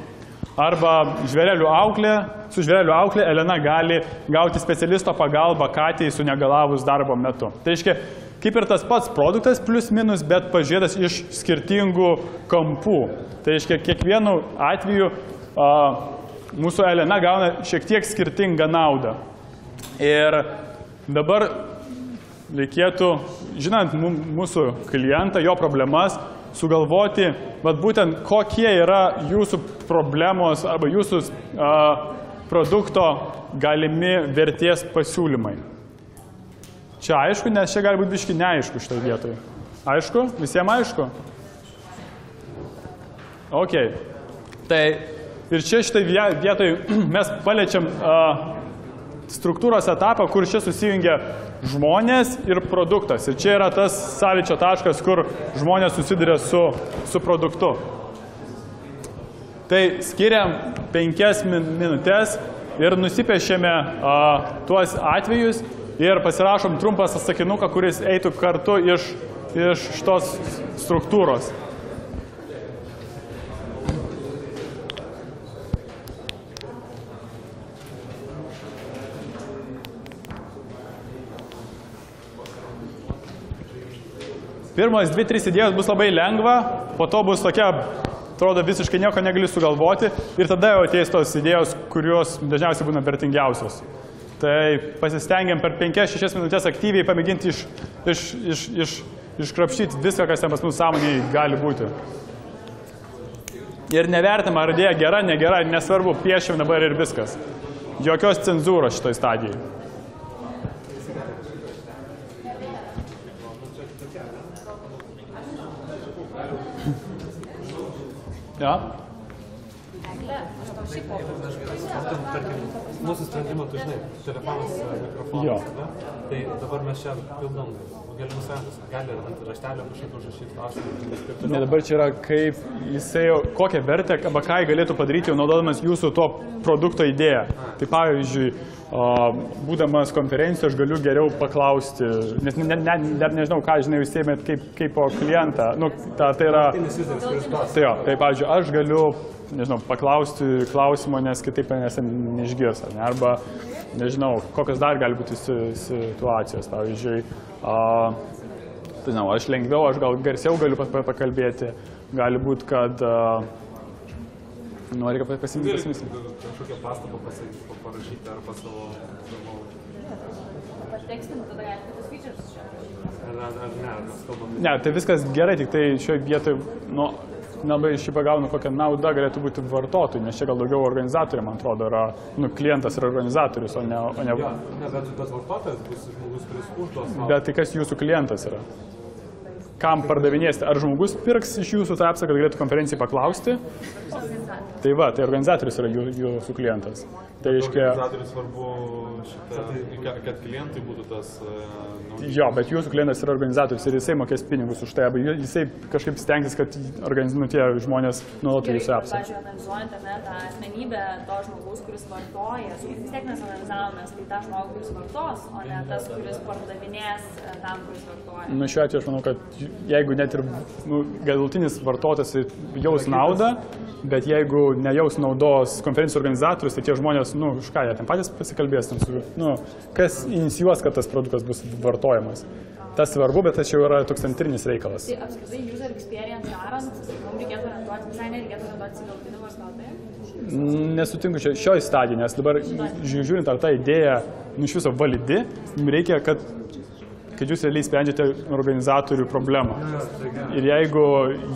Arba žvėrelių auklė, su žvėrelių auklė Elena gali gauti specialisto pagalbą katėjai su negalavus darbo metu. Tai reiškia, kaip ir tas pats produktas plus minus, bet pažiūrėtas iš skirtingų kampų. Tai reiškia, kiekvienu atveju a, mūsų Elena gauna šiek tiek skirtingą naudą. Ir dabar reikėtų, žinant mūsų klientą, jo problemas, sugalvoti, bet būtent kokie yra jūsų problemos arba jūsų a, produkto galimi vertės pasiūlymai. Čia aišku, nes čia gali būti biški neaišku šitoje vietoje. Aišku? Visiems aišku? Ok. Tai ir čia šitai vie- vietoj mes paliečiam uh, struktūros etapą, kur čia susijungia žmonės ir produktas. Ir čia yra tas sąlyčio taškas, kur žmonės susiduria su, su produktu. Tai skiriam penkias min minutės ir nusipešėme a, tuos atvejus ir pasirašom trumpą sakinuką, kuris eitų kartu iš, iš šitos struktūros. Pirmas dvi, trys idėjos bus labai lengva, po to bus tokia, atrodo, visiškai nieko negali sugalvoti ir tada jau ateis tos idėjos, kurios dažniausiai būna vertingiausios. Tai pasistengiam per 5-6 minutės aktyviai pamėginti iš, iš, iš, iš, iškrapštyti viską, kas ten pas mus sąmonėje gali būti. Ir nevertim, ar idėja gera, negera, nesvarbu, piešim dabar ir viskas. Jokios cenzūros šitoj stadijai. Ja? Tarkim, mūsų sprendimą, tu žinai, telefonas, e, mikrofonas, tada, tai dabar mes čia pildom galimus sąjungus, gali ant raštelio kažkokį užrašyti klausimą. Ne, dabar čia yra kaip jisai, kokią vertę arba ką galėtų padaryti, naudodamas jūsų to produkto idėją. Tai pavyzdžiui, būdamas konferencijoje aš galiu geriau paklausti, nes ne, ne, dar nežinau, ką žinai, jūs ėmėt kaip, kaip po klientą. Nu, ta, tai yra, tai jo, tai pavyzdžiui, aš galiu, nežinau, paklausti klausimo, nes kitaip manęs neišgirs, ar ne? Arba, nežinau, kokios dar gali būti si- situacijos, pavyzdžiui, a, tai žinau, aš lengviau, aš gal garsiau galiu pa- pa- pakalbėti, gali būti, kad, a, nu, reikia pa- pasimti, pasimti. kažkokią pastabą parašyti arba savo, savo Patekstinti tada galite kitus features čia. ar, ar, ar ne, ar mes kalbam. Ne, tai viskas gerai, tik tai šioje vietoje, nu, nelabai šį pagaunu, kokia nauda galėtų būti vartotojui, nes čia gal daugiau organizatoriai, man atrodo, yra, nu, klientas yra organizatorius, o ne, o ne, Jo, ne, bet, bet vartotojas bus žmogus, kuris užduos bet tai kas jūsų klientas yra? Kam pardavinėsite? Ar žmogus pirks iš jūsų tą apsaką, kad galėtų konferencijai paklausti? Tai va, tai organizatorius yra jų, jūsų klientas. Tai reiškia, Organizatoriui svarbu šitą, kad- klientui būtų tas naudinga. jo, bet jūsų klientas yra organizatorius ir jisai mokės pinigus už tai, arba jisai kažkaip stengsis, kad organiz, nu, tie žmonės naudotų jūsų apsaką. Pavyzdžiui, analizuojant ne, tą asmenybę to žmogaus, kuris vartoja, vis tiek mes analizavomės, tai tą žmogų, kuris vartos, o ne tas, kuris pardavinės e, tam, kuris vartoja. Nu, šiuo atveju aš manau, kad jeigu net ir nu, galutinis vartotojas jaus naudą, bet jeigu nejaus naudos konferencijų organizatorius, tai tie žmonės, nu, už ką jie ten patys pasikalbės, ten su, nu, kas inicijuos, kad tas produktas bus vartojamas. Tas svarbu, bet tai čia jau yra toks centrinis reikalas. Tai apskritai user experience darant, mums reikėtų orientuoti, visai nereikėtų orientuoti į galutinį vartotoją. Nesutinku čia šioj stadijai, nes dabar ži- žiūrint, ar ta idėja nu, iš viso validi, reikia, kad, kad jūs realiai sprendžiate organizatorių problemą. Ir jeigu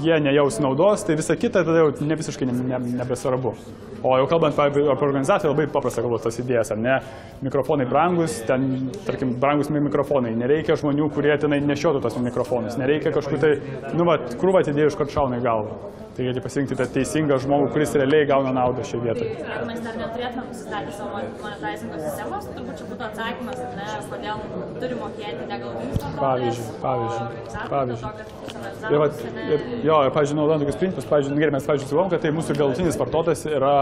jie nejaus naudos, tai visa kita tada jau ne visiškai ne, ne, nebesvarbu. O jau kalbant apie organizaciją, labai paprasta galvoti tas idėjas, ar ne? Mikrofonai brangus, ten, tarkim, brangus mi- mikrofonai. Nereikia žmonių, kurie tenai nešiotų tos mikrofonus. Nereikia kažkokių tai, nu, va, krūvą iš karto šauna į galvą. Tai reikia pasirinkti tą teisingą žmogų, kuris realiai gauna naudą šioje vietoje. Jeigu mes dar neturėtume nusistatę savo monetizingo sistemos, turbūt čia būtų atsakymas, ar ne, kodėl turi mokėti vartotojas. Pavyzdžiui, pavyzdžiui, pavyzdžiui. Ir, vat, ar ir, jo, ir, pavyzdžiui, naudojant tokius principus, pavyzdžiui, nu, gerai, mes, pavyzdžiui, siūlom, kad tai mūsų galutinis vartotojas yra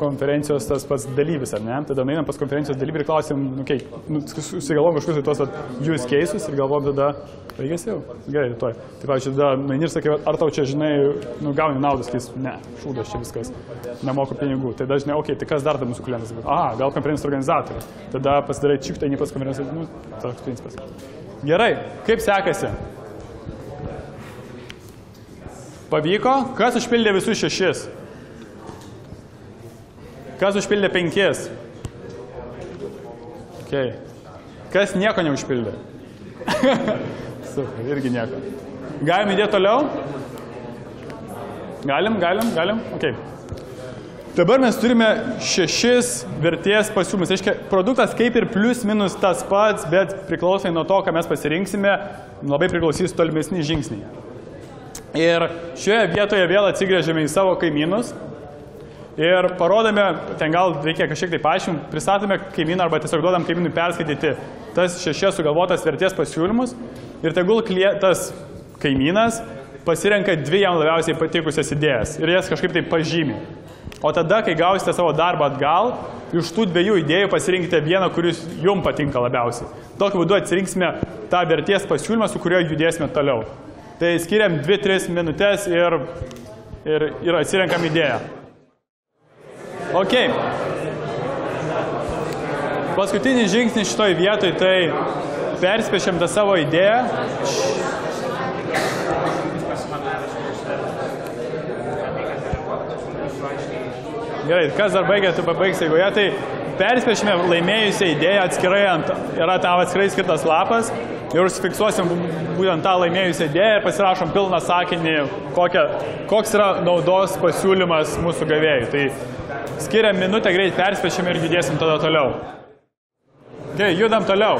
konferencijos tas pats dalyvis, ar ne? Tada einam pas konferencijos dalyvį ir klausim, nu, okay, nu, susigalvom kažkokius tai tuos vat, use cases ir galvom tada, baigėsi jau, gerai, rytoj. Tai, pavyzdžiui, tada nueini ir sakai, ar tau čia, žinai, nu, gauni naudas, kai jis, ne, šūdas čia viskas, nemoku pinigų. Tai dažnai, okei, okay, tai kas dar tada mūsų klientas? Aha, gal konferencijos organizatoriai. Tada pasidarai čiktai, ne pas konferencijos, nu, toks principas. Gerai, kaip sekasi? Pavyko? Kas užpildė visus šešis? Kas užpildė penkis? Okay. Kas nieko neužpildė? Super, irgi nieko. Galim įdėti toliau? Galim, galim, galim? Ok. Dabar mes turime šešis vertės pasiūlymus. Reiškia, produktas kaip ir plius minus tas pats, bet priklausomai nuo to, ką mes pasirinksime, labai priklausys tolimesni žingsniai. Ir šioje vietoje vėl atsigrėžiame į savo kaimynus ir parodome, ten gal reikia kažkiek tai paaiškinti, pristatome kaimyną arba tiesiog duodam kaimynui perskaityti tas šešias sugalvotas vertės pasiūlymus ir tegul tas kaimynas pasirenka dvi jam labiausiai patikusias idėjas ir jas kažkaip tai pažymė. O tada, kai gausite savo darbą atgal, iš tų dviejų idėjų pasirinkite vieną, kuris jums patinka labiausiai. Tokiu būdu atsirinksime tą vertės pasiūlymą, su kuriuo judėsime toliau. Tai skiriam 2-3 minutės ir, ir, ir atsirenkam idėją. Ok. Paskutinis žingsnis šitoj vietoj, tai perspėšiam tą savo idėją. Gerai, kas dar baigė, tu pabaigsi eigoje, tai perspėšime laimėjusią idėją atskirai, ant, yra tam atskirai skirtas lapas ir užsifiksuosim būtent tą laimėjusią idėją ir pasirašom pilną sakinį, kokia, koks yra naudos pasiūlymas mūsų gavėjui. Tai skiriam minutę greit perspėšim ir judėsim tada toliau. Gerai, judam toliau.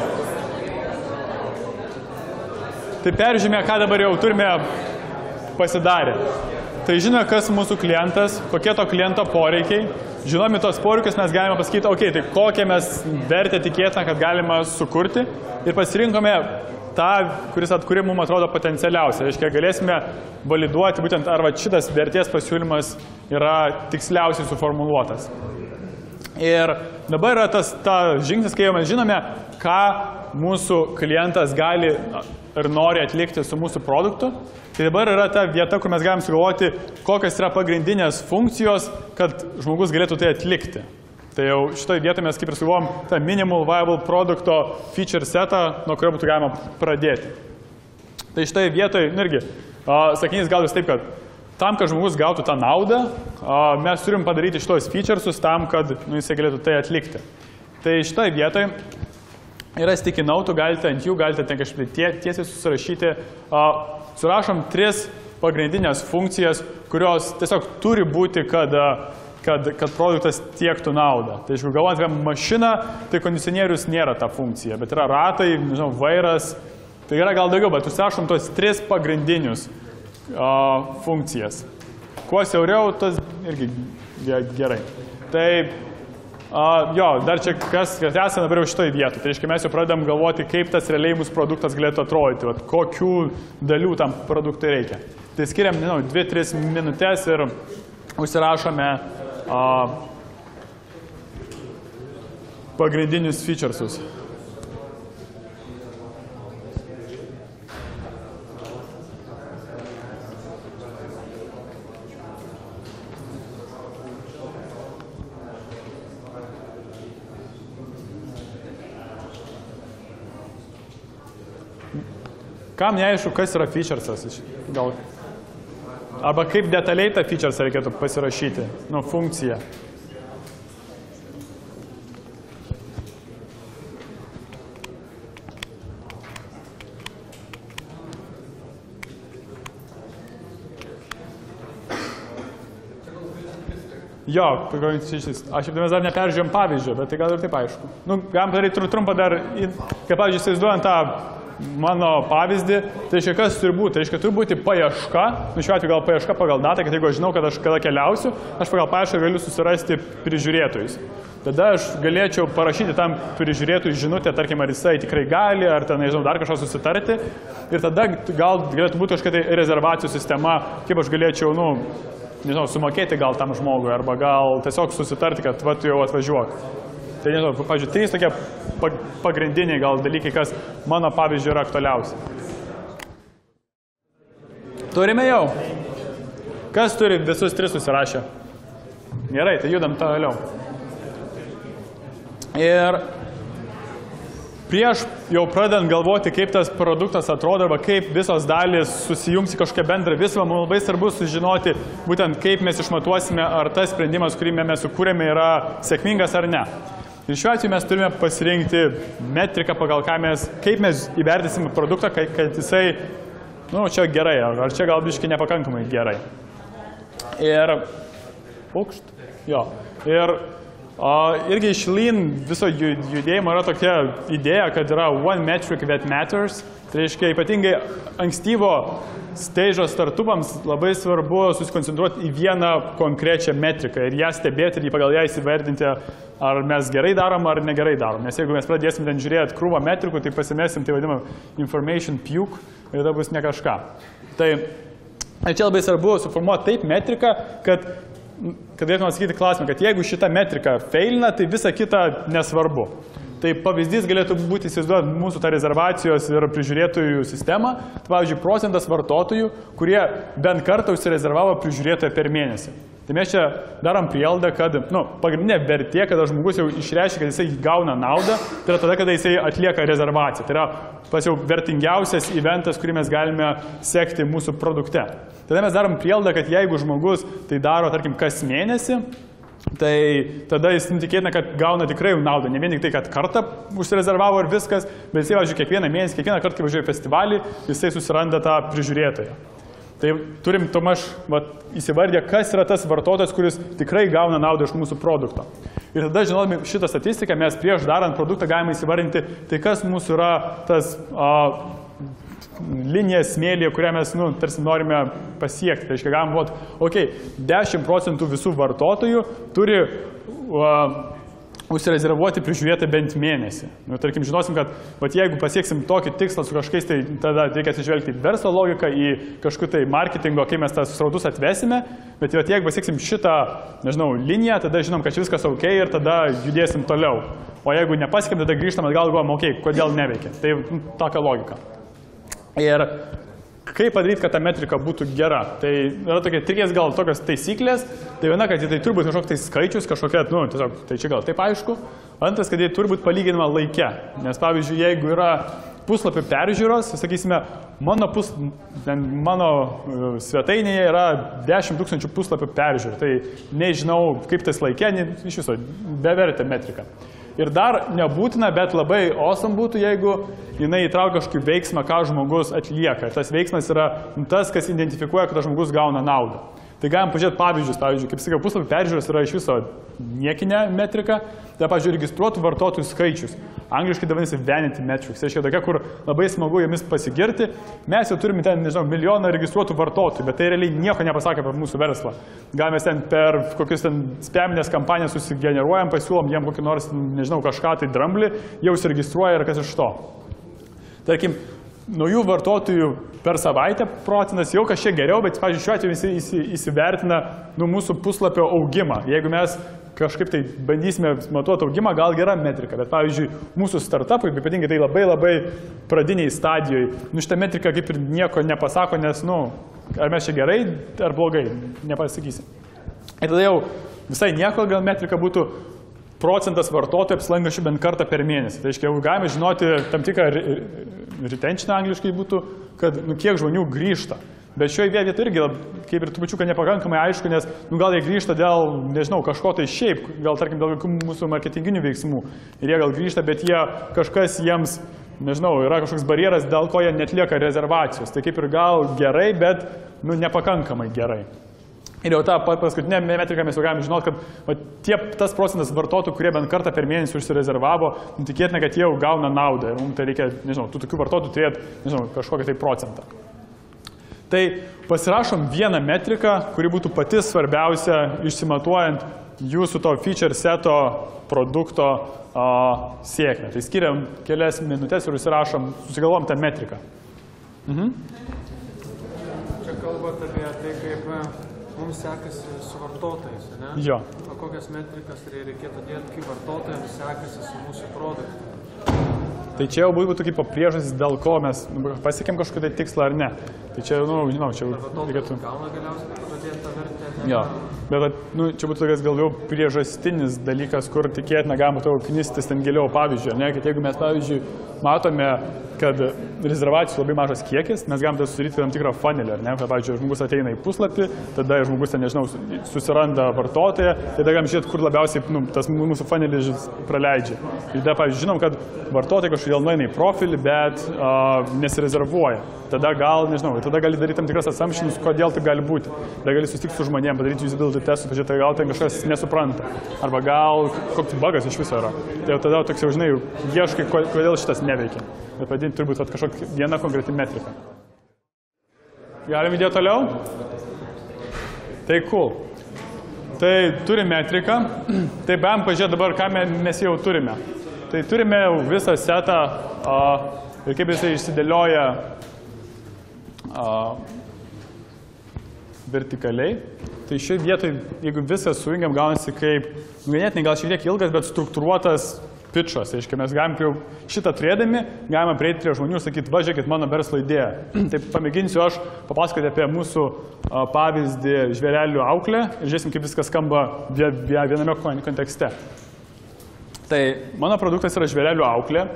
Tai peržymė, ką dabar jau turime pasidarę. Tai žinome, kas mūsų klientas, kokie to kliento poreikiai. Žinomi tos poreikius mes galime pasakyti, okei, okay, tai kokią mes vertę tikėtina, kad galima sukurti. Ir pasirinkome tą, kuris atkuri mums atrodo potencialiausia. Reiškia, galėsime validuoti būtent, ar va, šitas vertės pasiūlymas yra tiksliausiai suformuluotas. Ir dabar yra tas ta žingsnis, kai jau mes žinome, ką mūsų klientas gali ir nori atlikti su mūsų produktu. Tai dabar yra ta vieta, kur mes galim sugalvoti, kokios yra pagrindinės funkcijos, kad žmogus galėtų tai atlikti. Tai jau šitoje vietoje mes kaip ir sugalvom tą minimal viable produkto feature setą, nuo kurio būtų galima pradėti. Tai šitoje vietoje, nu irgi, sakinys gal vis taip, kad tam, kad žmogus gautų tą naudą, mes turim padaryti šitos featuresus tam, kad nu, jisai galėtų tai atlikti. Tai šitoje vietoje yra sticky note, galite ant jų, galite ten kažkaip tie, tiesiai susirašyti. Surašom tris pagrindinės funkcijas, kurios tiesiog turi būti, kad, a, kad, kad produktas tiektų naudą. Tai jeigu galvojant apie mašiną, tai kondicionierius nėra ta funkcija, bet yra ratai, nežinau, vairas, tai yra gal daugiau, bet užsirašom tos tris pagrindinius a, funkcijas. Kuo siauriau, tas irgi ge- gerai. Tai A, jo, dar čia kas, kad esame dabar jau šitoj vietoj. Tai reiškia, mes jau pradedam galvoti, kaip tas realiai mūsų produktas galėtų atrodyti, vat, kokių dalių tam produktui reikia. Tai skiriam, nežinau, 2-3 minutės ir užsirašome a, pagrindinius featuresus. Kam neaišku, kas yra featuresas? Gal. Arba kaip detaliai tą featuresą reikėtų pasirašyti, nu, funkciją. Jo, šis, aš jau mes dar neperžiūrėjom pavyzdžio, bet tai gal ir taip aišku. Nu, galim padaryti tru- trumpą dar, kaip pavyzdžiui, įsivaizduojant tą mano pavyzdį, tai reiškia, kas turi būti? Tai reiškia, turi būti paieška, nu šiuo atveju gal paieška pagal datą, kad jeigu aš žinau, kad aš kada keliausiu, aš pagal paiešką galiu susirasti prižiūrėtojus. Tada aš galėčiau parašyti tam prižiūrėtojui žinutę, tarkim, ar jisai tikrai gali, ar ten, nežinau, dar kažko susitarti. Ir tada gal galėtų būti kažkokia tai rezervacijų sistema, kaip aš galėčiau, nu, nežinau, sumokėti gal tam žmogui, arba gal tiesiog susitarti, kad va, tu jau atvažiuok. Tai nežinau, pavyzdžiui, trys tokie pagrindiniai gal dalykai, kas mano pavyzdžiui yra aktualiausi. Turime jau. Kas turi visus tris susirašę? Gerai, tai judam toliau. Ir prieš jau pradedant galvoti, kaip tas produktas atrodo arba kaip visos dalys susijungs į kažkokią bendrą visumą, mums labai svarbu sužinoti būtent kaip mes išmatuosime, ar tas sprendimas, kurį mes sukūrėme, yra sėkmingas ar ne. Ir šiuo atveju mes turime pasirinkti metriką, pagal ką mes, kaip mes įvertinsime produktą, kad, jisai, nu, čia gerai, ar, čia gal biškai nepakankamai gerai. Ir, pukšt. Jo. Ir irgi iš Lean viso ju- judėjimo yra tokia idėja, kad yra one metric that matters. Tai reiškia, ypatingai ankstyvo steidžo startupams labai svarbu susikoncentruoti į vieną konkrečią metriką ir ją stebėti ir pagal ją įsivertinti, ar mes gerai darom ar negerai darom. Nes jeigu mes pradėsim ten žiūrėti krūvą metrikų, tai pasimesim, tai vadinamą information puke ir tada bus ne kažką. Tai čia labai svarbu suformuoti taip metriką, kad, kad galėtume atsakyti klausimą, kad jeigu šita metrika feilina, tai visa kita nesvarbu. Tai pavyzdys galėtų būti įsivaizduoti mūsų tą rezervacijos ir prižiūrėtojų sistemą. Tai, pavyzdžiui, procentas vartotojų, kurie bent kartą užsirezervavo prižiūrėtoją per mėnesį. Tai mes čia darom prielaidą, kad nu, pagrindinė vertė, kada žmogus jau išreiškia, kad jisai gauna naudą, tai yra tada, kada jisai atlieka rezervaciją. Tai yra pas jau vertingiausias eventas, kurį mes galime sekti mūsų produkte. Tada mes darom prielaidą, kad jeigu žmogus tai daro, tarkim, kas mėnesį, tai tada jis tikėtina, kad gauna tikrai naudą. Ne vien tik tai, kad kartą užsirezervavo ir viskas, bet jisai, važiuoju, kiekvieną mėnesį, kiekvieną kartą, kai važiuoja į festivalį, jisai susiranda tą prižiūrėtoją. Tai turim tomaž įsivardę, kas yra tas vartotojas, kuris tikrai gauna naudą iš mūsų produkto. Ir tada, žinodami šitą statistiką, mes prieš darant produktą galime įsivardinti, tai kas mūsų yra tas a, linija smėlyje, kurią mes, nu, tarsi norime pasiekti. Tai reiškia, galim galvoti, okei, okay, 10 procentų visų vartotojų turi uh, užsirezervuoti prižiūrėti bent mėnesį. Nu, tarkim, žinosim, kad vat, jeigu pasieksim tokį tikslą su kažkais, tai tada reikia atsižvelgti į verslo logiką, į kažkokį tai marketingo, kai mes tas srautus atvesime, bet vat, jeigu pasieksim šitą, nežinau, liniją, tada žinom, kad viskas ok ir tada judėsim toliau. O jeigu nepasiekėm, tada grįžtam atgal, galvom, ok, kodėl neveikia. Tai nu, tokia logika. Ir kaip padaryti, kad ta metrika būtų gera. Tai yra tokie trys gal tokios taisyklės. Tai viena, kad tai turi būti kažkoks tai skaičius, kažkokia, nu, tiesiog, tai čia gal taip aišku. Antras, kad jie turi būti palyginama laike. Nes pavyzdžiui, jeigu yra puslapių peržiūros, sakysime, mano, pus, mano uh, svetainėje yra 10 tūkstančių puslapių peržiūrų. Tai nežinau, kaip tas laikė, iš viso bevertė metrika. Ir dar nebūtina, bet labai awesome būtų, jeigu jinai įtraukia kažkokį veiksmą, ką žmogus atlieka. Ir tas veiksmas yra tas, kas identifikuoja, kad tas žmogus gauna naudą. Tai galim pažiūrėti pavyzdžius. Pavyzdžiui, kaip sakiau, puslapį peržiūros yra iš viso niekinė metrika. Tai, pavyzdžiui, registruotų vartotojų skaičius. Angliškai tai vadinasi vanity metrics. Tai reiškia tokia, kur labai smagu jomis pasigirti. Mes jau turime ten, nežinau, milijoną registruotų vartotojų, bet tai realiai nieko nepasakė apie mūsų verslą. Gal mes ten per kokius ten spaminės kampanijas susigeneruojam, pasiūlom jiem kokį nors, nežinau, kažką tai dramblį, jau užsiregistruoja ir kas iš to. Tarkim, naujų vartotojų per savaitę procentas jau kažkiek geriau, bet, pavyzdžiui, šiuo atveju visi įsi, įsivertina nu, mūsų puslapio augimą. Jeigu mes kažkaip tai bandysime matuoti augimą, gal gera metrika, bet, pavyzdžiui, mūsų startupui, ypatingai tai labai labai pradiniai stadijoje, nu, šitą metriką kaip ir nieko nepasako, nes, nu, ar mes čia gerai ar blogai, nepasakysim. Ir tada jau visai nieko gal metrika būtų procentas vartotojų apsilankančių bent kartą per mėnesį. Tai reiškia, jau galime žinoti tam tikrą retention angliškai būtų, kad nu, kiek žmonių grįžta. Bet šioje vietoje irgi, lab- kaip ir trupučiuką nepakankamai aišku, nes nu, gal jie grįžta dėl, nežinau, kažko tai šiaip, gal tarkim dėl kokių mūsų marketinginių veiksmų. Ir jie gal grįžta, bet jie kažkas jiems, nežinau, yra kažkoks barjeras, dėl ko jie netlieka rezervacijos. Tai kaip ir gal gerai, bet nu, nepakankamai gerai. Ir jau tą pa- paskutinę metriką mes jau galime žinoti, kad va, tie, tas procentas vartotojų, kurie bent kartą per mėnesį užsirezervavo, tikėtina, kad jie jau gauna naudą. Ir mums tai reikia, nežinau, tų tokių vartotojų turėti, nežinau, kažkokią tai procentą. Tai pasirašom vieną metriką, kuri būtų pati svarbiausia išsimatuojant jūsų to feature seto produkto a, sėkmę. Tai skiriam kelias minutės ir užsirašom, susigalvom tą metriką. Čia kalbate apie tai, kaip mums sekasi su vartotojais, ne? Jo. O kokias metrikas reikėtų dėti, kaip vartotojams sekasi su mūsų produktu? Tai čia jau būtų kaip priežastis, dėl ko mes nu, pasiekėm kažkokį tai tikslą ar ne. Tai čia, nu, žinau, čia reikėtų. gauna galiausiai pradėti tą vertę. Jo. Bet nu, čia būtų tokias gal jau priežastinis dalykas, kur tikėtina galima tavo knistis ten giliau pavyzdžio. Ne? Kad jeigu mes, pavyzdžiui, matome kad rezervacijų labai mažas kiekis, mes galim tada sudaryti tam tikrą funnelį, ar ne? Kad, pavyzdžiui, žmogus ateina į puslapį, tada žmogus ten, nežinau, su- susiranda vartotoją, tada galim žiūrėti, kur labiausiai nu, tas mūsų funnelį praleidžia. Ir tada, pavyzdžiui, žinom, kad vartotojai kažkodėl nueina į profilį, bet uh, nesirezervuoja. Tada gal, nežinau, tada gali daryti tam tikras assumptions, kodėl taip gali būti. Tada gali susitikti su žmonėmis, padaryti usability testus, pažiūrėti, gal ten kažkas nesupranta. Arba gal koks bugas iš viso yra. Tai jau tada toks jau, žinai, ieškai, ko- kodėl šitas neveikia. Bet vadinti turbūt vat kažkokia viena konkreti metrika. Galim judėti toliau? Tai cool. Tai turime metriką. Tai bam pažiūrėti dabar, ką me- mes jau turime. Tai turime jau visą setą a, ir kaip jisai išsidėlioja a, vertikaliai. Tai šioje vietoje, jeigu viską sujungiam, gaunasi kaip, ganėtinai gal šiek tiek ilgas, bet struktūruotas Tai reiškia, mes galim prie šitą turėdami, galime prieiti prie žmonių ir sakyti, važiuokit mano verslo idėją. tai pamėginsiu aš papasakoti apie mūsų pavyzdį žvėrelių auklę ir žiūrėsim, kaip viskas skamba vie- vie- viename kon- kontekste. Tai mano produktas yra žvėrelių auklė.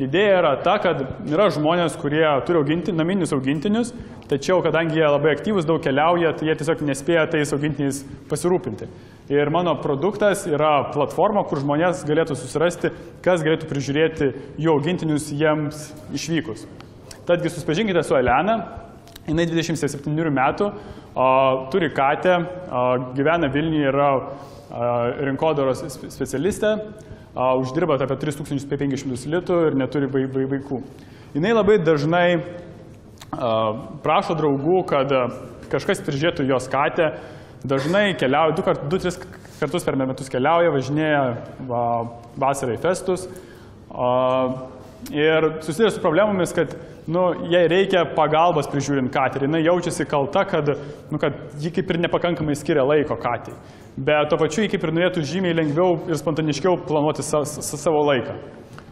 Idėja yra ta, kad yra žmonės, kurie turi auginti, naminius augintinius, tačiau kadangi jie labai aktyvus, daug keliauja, tai jie tiesiog nespėja tais augintiniais pasirūpinti. Ir mano produktas yra platforma, kur žmonės galėtų susirasti, kas galėtų prižiūrėti jų augintinius jiems išvykus. Tadgi susipažinkite su Elena, jinai 27 metų, a, turi katę, a, gyvena Vilniuje, yra a, rinkodaros spe- specialistė, uždirba apie 3500 litų ir neturi vai- vai- vaikų. Jinai labai dažnai prašo draugų, kad kažkas prižiūrėtų jos katę. Dažnai keliauja, du, kart, du tris kartus per metus keliauja, važinėja va, vasarą į festus. A, Ir susiduria su problemomis, kad nu, jai reikia pagalbos prižiūrint katę. Ir jinai jaučiasi kalta, kad, nu, kad ji kaip ir nepakankamai skiria laiko katei. Bet tuo pačiu ji kaip ir norėtų žymiai lengviau ir spontaniškiau planuoti sa, sa, savo laiką.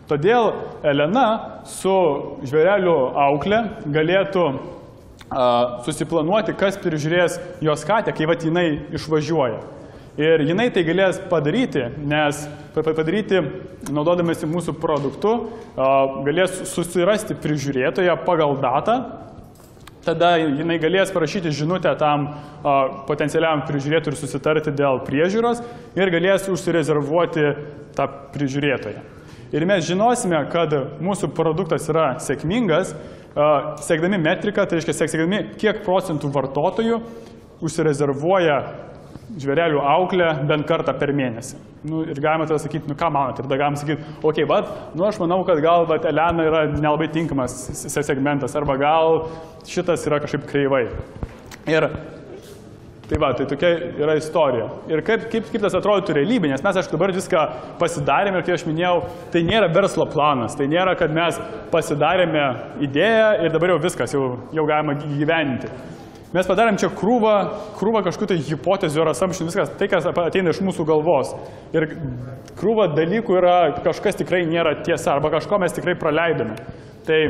Todėl Elena su žvėrelių auklė galėtų a, susiplanuoti, kas prižiūrės jos katę, kai vat jinai išvažiuoja. Ir jinai tai galės padaryti, nes pa- pa- padaryti, naudodamasi mūsų produktu, a, galės susirasti prižiūrėtoją pagal datą, tada jinai galės parašyti žinutę tam a, potencialiam prižiūrėtojui ir susitarti dėl priežiūros ir galės užsirezervuoti tą prižiūrėtoją. Ir mes žinosime, kad mūsų produktas yra sėkmingas, a, siekdami metriką, tai reiškia siekdami, kiek procentų vartotojų užsirezervuoja žvėrelių auklę bent kartą per mėnesį. Nu, ir galima tada sakyti, nu ką manote, ir tada galima sakyti, okei, okay, bet, nu aš manau, kad gal vat, Elena yra nelabai tinkamas segmentas, arba gal šitas yra kažkaip kreivai. Ir Tai va, tai tokia yra istorija. Ir kaip, kaip, kaip tas atrodytų realybė, nes mes, aišku, dabar viską pasidarėme ir, kaip aš minėjau, tai nėra verslo planas, tai nėra, kad mes pasidarėme idėją ir dabar jau viskas, jau, jau galima gyveninti. Mes padarėm čia krūvą, krūvą kažkokių tai hipotezių ar assumption, viskas, tai, kas ateina iš mūsų galvos. Ir krūva dalykų yra, kažkas tikrai nėra tiesa, arba kažko mes tikrai praleidome. Tai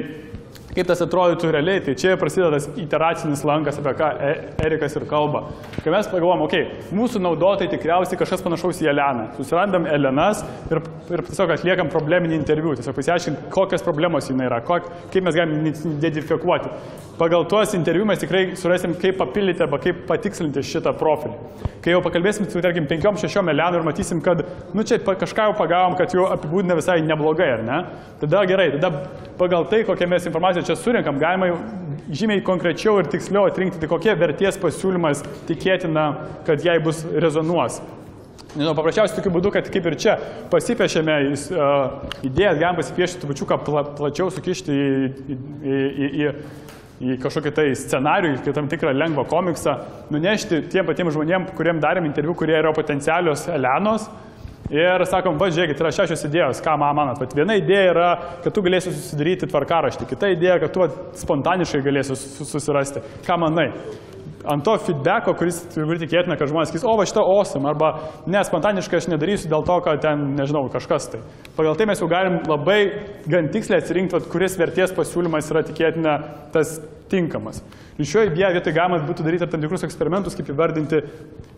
Kaip tas atrodytų realiai, tai čia prasideda tas iteracinis lankas, apie ką E- Erikas ir kalba. Kai mes pagalvom, okei, okay, mūsų naudotojai tikriausiai kažkas panašaus į Eleną. Susirandam Elenas ir, ir tiesiog atliekam probleminį interviu, tiesiog pasiaiškint, kokios problemos jinai yra, kok, kaip mes galime identifikuoti. Pagal tuos interviu mes tikrai surasim, kaip papildyti arba kaip patikslinti šitą profilį. Kai jau pakalbėsim su, tarkim, penkiom, šešiom Elenų ir matysim, kad, nu čia kažką jau pagavom, kad jau apibūdina visai neblogai, ar ne? Tada gerai, tada pagal tai, kokią mes informaciją čia surinkam, galima žymiai konkrečiau ir tiksliau atrinkti, tai kokie verties pasiūlymas tikėtina, kad jai bus rezonuos. Nežinau, paprasčiausiai tokiu būdu, kad kaip ir čia pasipiešėme uh, idėjas, galim pasipiešti trupučiuką pla, plačiau sukišti į, į, į, į, į kažkokį tai scenarijų, į tam tikrą lengvą komiksą, nunešti tiem patiems žmonėms, kuriem darėm interviu, kurie yra potencialios Elenos. Ir sakom, va, žiūrėkit, yra šešios idėjos, ką man manat. Bet viena idėja yra, kad tu galėsi susidaryti tvarkaraštį. Kita idėja, kad tu vat, spontaniškai galėsi sus- susirasti. Ką manai? ant to feedbacko, kuris turi tikėtina, kad žmonės sakys, o va šitą awesome, arba ne, spontaniškai aš nedarysiu dėl to, kad ten, nežinau, kažkas tai. Pagal tai mes jau galim labai gan tiksliai atsirinkti, vat, kuris vertės pasiūlymas yra tikėtina tas tinkamas. Ir šioje vietoje galima būtų daryti tam tikrus eksperimentus, kaip įvardinti,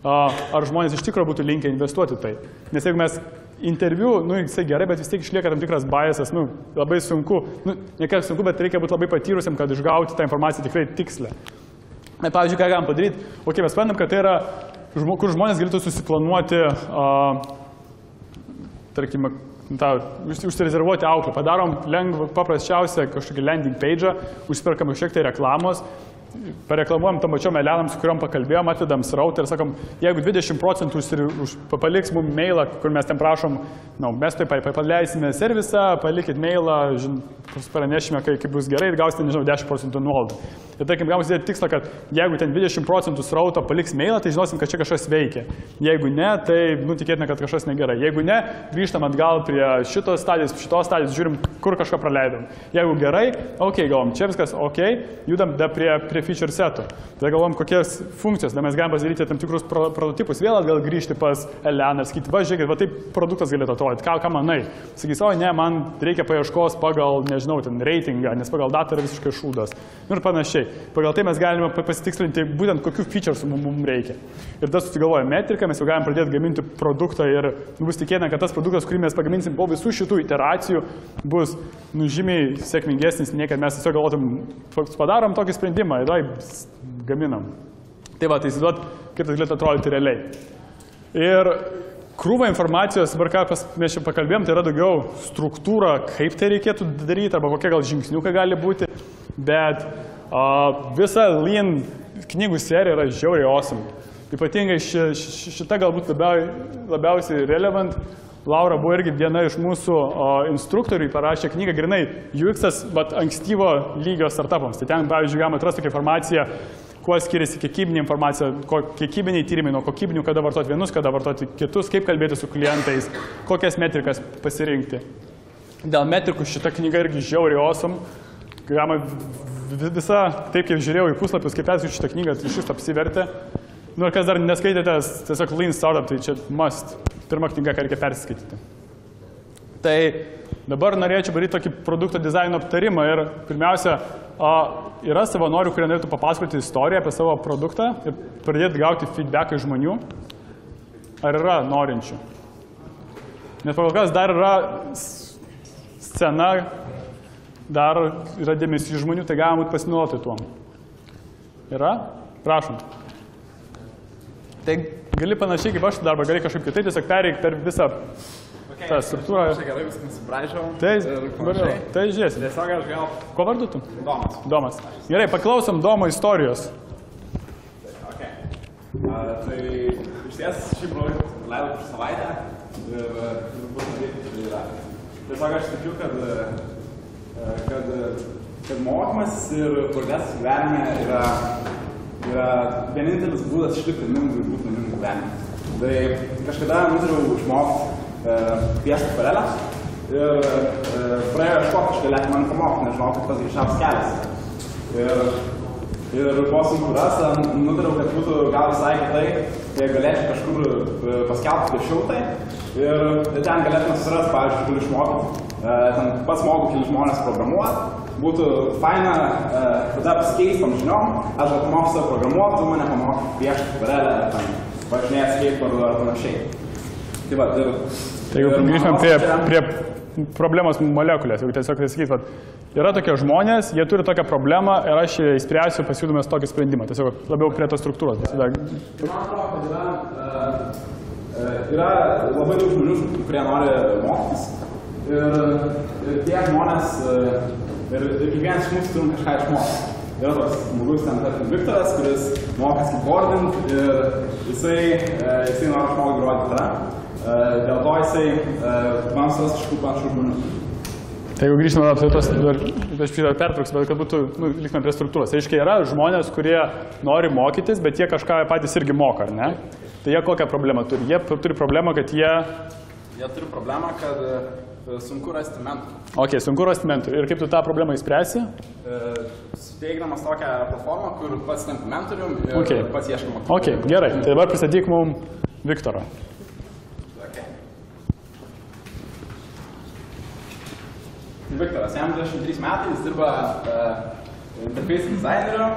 ar žmonės iš tikrųjų būtų linkę investuoti tai. Nes jeigu mes interviu, nu, jisai gerai, bet vis tiek išlieka tam tikras biasas, nu, labai sunku, nu, ne kiek sunku, bet reikia būti labai patyrusiam, kad išgauti tą informaciją tikrai tikslę. Na, pavyzdžiui, ką galim padaryti, o okay, mes suprantam, kad tai yra, kur žmonės galėtų susiplanuoti, a, tarkim, tą, už- užsirezervuoti auklę. Padarom lengvą, paprasčiausią kažkokį landing page, užsiperkam šiek tiek reklamos, pareklamuojam tam pačiom elenam, su kuriuom pakalbėjom, atvedam srautą ir sakom, jeigu 20 procentų paliks mums mailą, kur mes ten prašom, na, mes tai pa- pa- paleisime servisą, palikit mailą, žin, pranešime, kai, kai bus gerai ir gausite, nežinau, 10 procentų nuolaidą. Ir tarkim, galim sėdėti tikslą, kad jeigu ten 20 procentų srauto paliks mailą, tai žinosim, kad čia kažkas veikia. Jeigu ne, tai nu, tikėtina, kad kažkas negerai. Jeigu ne, grįžtam atgal prie šitos stadijos, šitos stadijos, žiūrim, kur kažką praleidom. Jeigu gerai, ok, galvom, čia viskas ok, judam da prie, prie feature setų. Tada galvom, kokias funkcijas, da mes galime pasidaryti tam tikrus pro, prototipus, vėl atgal grįžti pas Eleną ir sakyti, va, žiūrėkit, va taip produktas galėtų atrodyti, ką, ką manai. Sakys, o ne, man reikia paieškos pagal, nežinau, ten reitingą, nes pagal datą yra visiškai šūdas. Nu ir panašiai. Pagal tai mes galime pa- pasitikslinti būtent kokių featuresų mums, reikia. Ir tada susigalvoja metriką, mes jau galim pradėti gaminti produktą ir bus tikėtina, kad tas produktas, kurį mes pagaminsim po visų šitų iteracijų, bus nu, žymiai sėkmingesnis, nei kad mes tiesiog galvotum, "Fak- padarom tokį sprendimą ir dai, ps, gaminam. Tai va, tai įsivaizduot, kaip tai galėtų atrodyti realiai. Ir krūva informacijos, dabar ką mes čia pakalbėjom, tai yra daugiau struktūra, kaip tai reikėtų daryti, arba kokie gal žingsniukai gali būti, bet a, visa Lean knygų serija yra žiauriai awesome. Ypatingai ši, ši, šita galbūt labiau, labiausiai relevant. Laura buvo irgi viena iš mūsų o, instruktorių, parašė knygą grinai UX, bet ankstyvo lygio startupams. Tai ten, pavyzdžiui, galima atrasti tokią informaciją, kuo skiriasi kiekybinė informacija, kiekybiniai tyrimai nuo kokybinių, kada vartoti vienus, kada vartoti kitus, kaip kalbėti su klientais, kokias metrikas pasirinkti. Dėl metrikų šita knyga irgi žiauriai awesome. Galima visa, taip kaip žiūrėjau į puslapius, kaip perskaičiu šitą knygą, tai iš jūsų apsivertė. Nu kas dar neskaitėte, tiesiog Lean Startup, tai čia must. Pirma knyga, ką reikia perskaityti. Tai dabar norėčiau daryti tokį produkto dizaino aptarimą ir pirmiausia, yra savanorių, kurie norėtų papasakoti istoriją apie savo produktą ir pradėti gauti feedbacką iš žmonių. Ar yra norinčių? Nes pagal kas dar yra scena, dar yra dėmesys žmonių, tai galima būtų pasinaudoti tuom. Yra? Prašom. Tai gali panašiai kaip aš darbą, gali kažkaip kitaip, tiesiog pereik per visą tą struktūrą. Čia gerai viską nusibražiau. Tai, panašiai. tai žiūrėsim. Tiesiog aš gal Ko vardu tu? domas. Domas. Gerai, paklausom Domo istorijos. Okay. A, tai iš ties šį projektą leidau prieš savaitę ir e, bus matyti, tai yra. Tiesiog aš tikiu, kad, e, kad, kad mokymas ir progresas gyvenime yra, yra vienintelis būdas išlikti laimingu ir būti laimingu gyvenime. Tai kažkada nutariau išmokti e, piešti akvarelę ir e, praėjo iššokti, aš galėtų man pamokyti, nežinau, kaip tas greičiausias kelias. Ir Ir po sunku rasta, nutariau, kad būtų gal visai kitai, jei galėčiau kažkur e, paskelbti viešiau tai. Ir ten galėtume susirasti, pavyzdžiui, kur išmokyti. E, Ten pats moku keli žmonės programuoti. Būtų faina e, tada pasikeistam žiniom, aš atmoksiu programuoti, tu mane pamokai piešti akvarelę, ar ten važinėti skateboardu ar panašiai. Tai va, ir... Tai jeigu grįžtam prie, prie problemos molekulės, jeigu tiesiog tai sakys, vat, yra tokie žmonės, jie turi tokią problemą ir aš ją įspręsiu pasiūlymas tokį sprendimą. Tiesiog labiau prie tos struktūros. Tada Man atrodo, kad yra, e, e, yra labai daug žmonių, kurie nori mokytis. Ir, ir tie žmonės, e, ir, kiekvienas iš mūsų turim kažką išmokti. Yra toks žmogus, ten, tarkim, Viktoras, kuris moka skateboarding ir jisai, e, jisai nori išmokti groti gitarą. E, Dėl to jisai e, man suras kažkokių panašių žmonių. Tai jeigu grįžtume dar prie tos, dar, aš šitą pertrauksiu, bet kad būtų, nu, likime prie struktūros. Tai reiškia, yra žmonės, kurie nori mokytis, bet jie kažką patys irgi moka, ar ne? Tai jie kokią problemą turi? Jie turi problemą, kad jie jie turi problemą, kad e, sunku rasti mentorių. Ok, sunku rasti mentorių. Ir kaip tu tą problemą įspręsi? E, Suteikdamas tokią platformą, kur pats tampi mentorium ir Ok. pats ieškama. Ok, gerai. Tai dabar pristatyk mum Viktorą. Okay. Viktoras, jam 23 metai, jis dirba uh, interface dizaineriu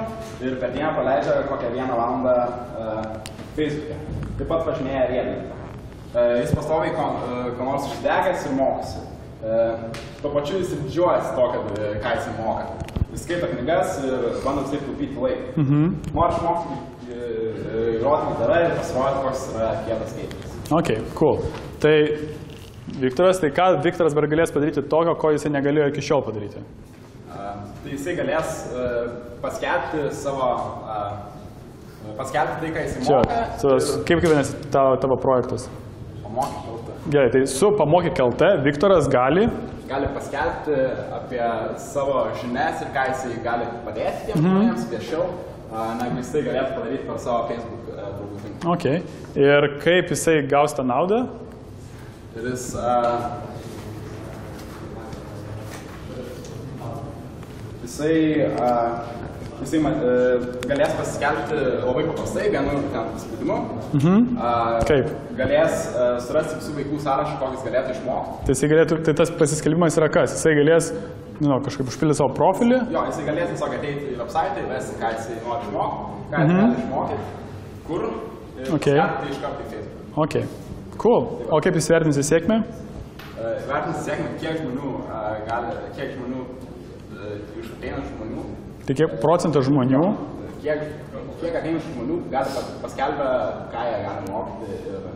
ir per dieną praleidžia kokią vieną valandą uh, Facebook'e. Taip pat važinėja riedlentę. Uh, jis pastoviai uh, ko nors išdegęs ir mokosi. Uh, tuo pačiu jis ir didžiuojasi to, kad, uh, ką jis moka. Jis skaito knygas ir bando taip taupyti laiką. Mhm. Nori išmokti uh, groti gitarą ir pasirodyti, koks yra kietas skaitymas. Ok, cool. Tai Viktoras, tai ką Viktoras dar galės padaryti tokio, ko jisai negalėjo iki šiol padaryti? A, Tai jisai galės a, paskelbti savo, a, paskelbti tai, ką jisai Čia, moka. su, kaip kaip vadinasi tavo, tavo projektas? Pamokyti kaltą. Gerai, tai su pamokyk LT Viktoras gali, Gali paskelbti apie savo žinias ir ką jisai gali padėti tiems žmonėms viešiau, a, negu jisai galėtų padaryti per savo Facebook a, draugų tinklą. ok. Ir kaip jisai gaus tą naudą? Ir jis, a, jisai, a, jisai a, galės paskelbti labai paprastai, vienu ten paspaudimu. A, Kaip? Galės a, surasti visų vaikų sąrašą, kokį jis galėtų išmokti. Tai, jisai galėtų, tai tas pasiskelbimas yra kas? Jisai galės nu, kažkaip užpildyti savo profilį. Jo, jisai galės tiesiog ateiti į website, įvesti, ką jisai nori išmokti, ką jis gali išmokyti, kur. Ir Mhm. Okay. paskelbti iš karto į Facebook. Ok, cool. O kaip jis vertinsi sėkmę? A, Vertinti sėkmę, kiek žmonių a, gali, kiek žmonių a, iš ateinančių žmonių Tai kiek procentų žmonių? kiek, kiek ateinančių žmonių gali pas- paskelbę, ką jie gali mokyti ir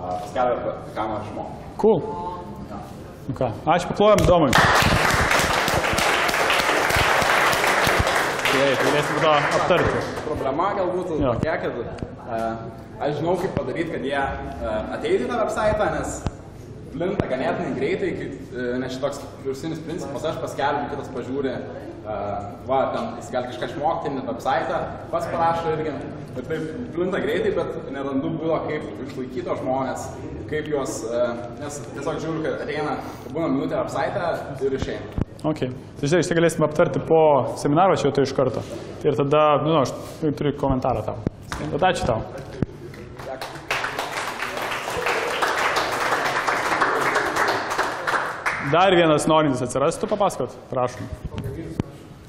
paskelbę, ką nori išmokti. Cool. Nu ką, ačiū paklojam Domui. Gerai, galėsim to aptarti. Problema galbūt Jo. tokia, kad a, aš žinau, kaip padaryti, kad jie a, ateitų į tą website, nes plinta ganėtinai greitai, kaip, e, nes šitoks virusinis principas, aš paskelbiu, kitas pažiūri, va, ten jis gali kažką išmokti, net website, pats parašo irgi. Ir taip plinta greitai, bet nerandu būdo, kaip išlaikyti žmonės, kaip juos, nes tiesiog žiūriu, kad ateina, būna minutė website ir išeina. Ok. Tai žinai, štai galėsime aptarti po seminaro čia jau tai iš karto. Ir tada, nu, aš turiu komentarą tau. Bet ačiū tau. Dar vienas norintis atsirastų, papasakot, prašom.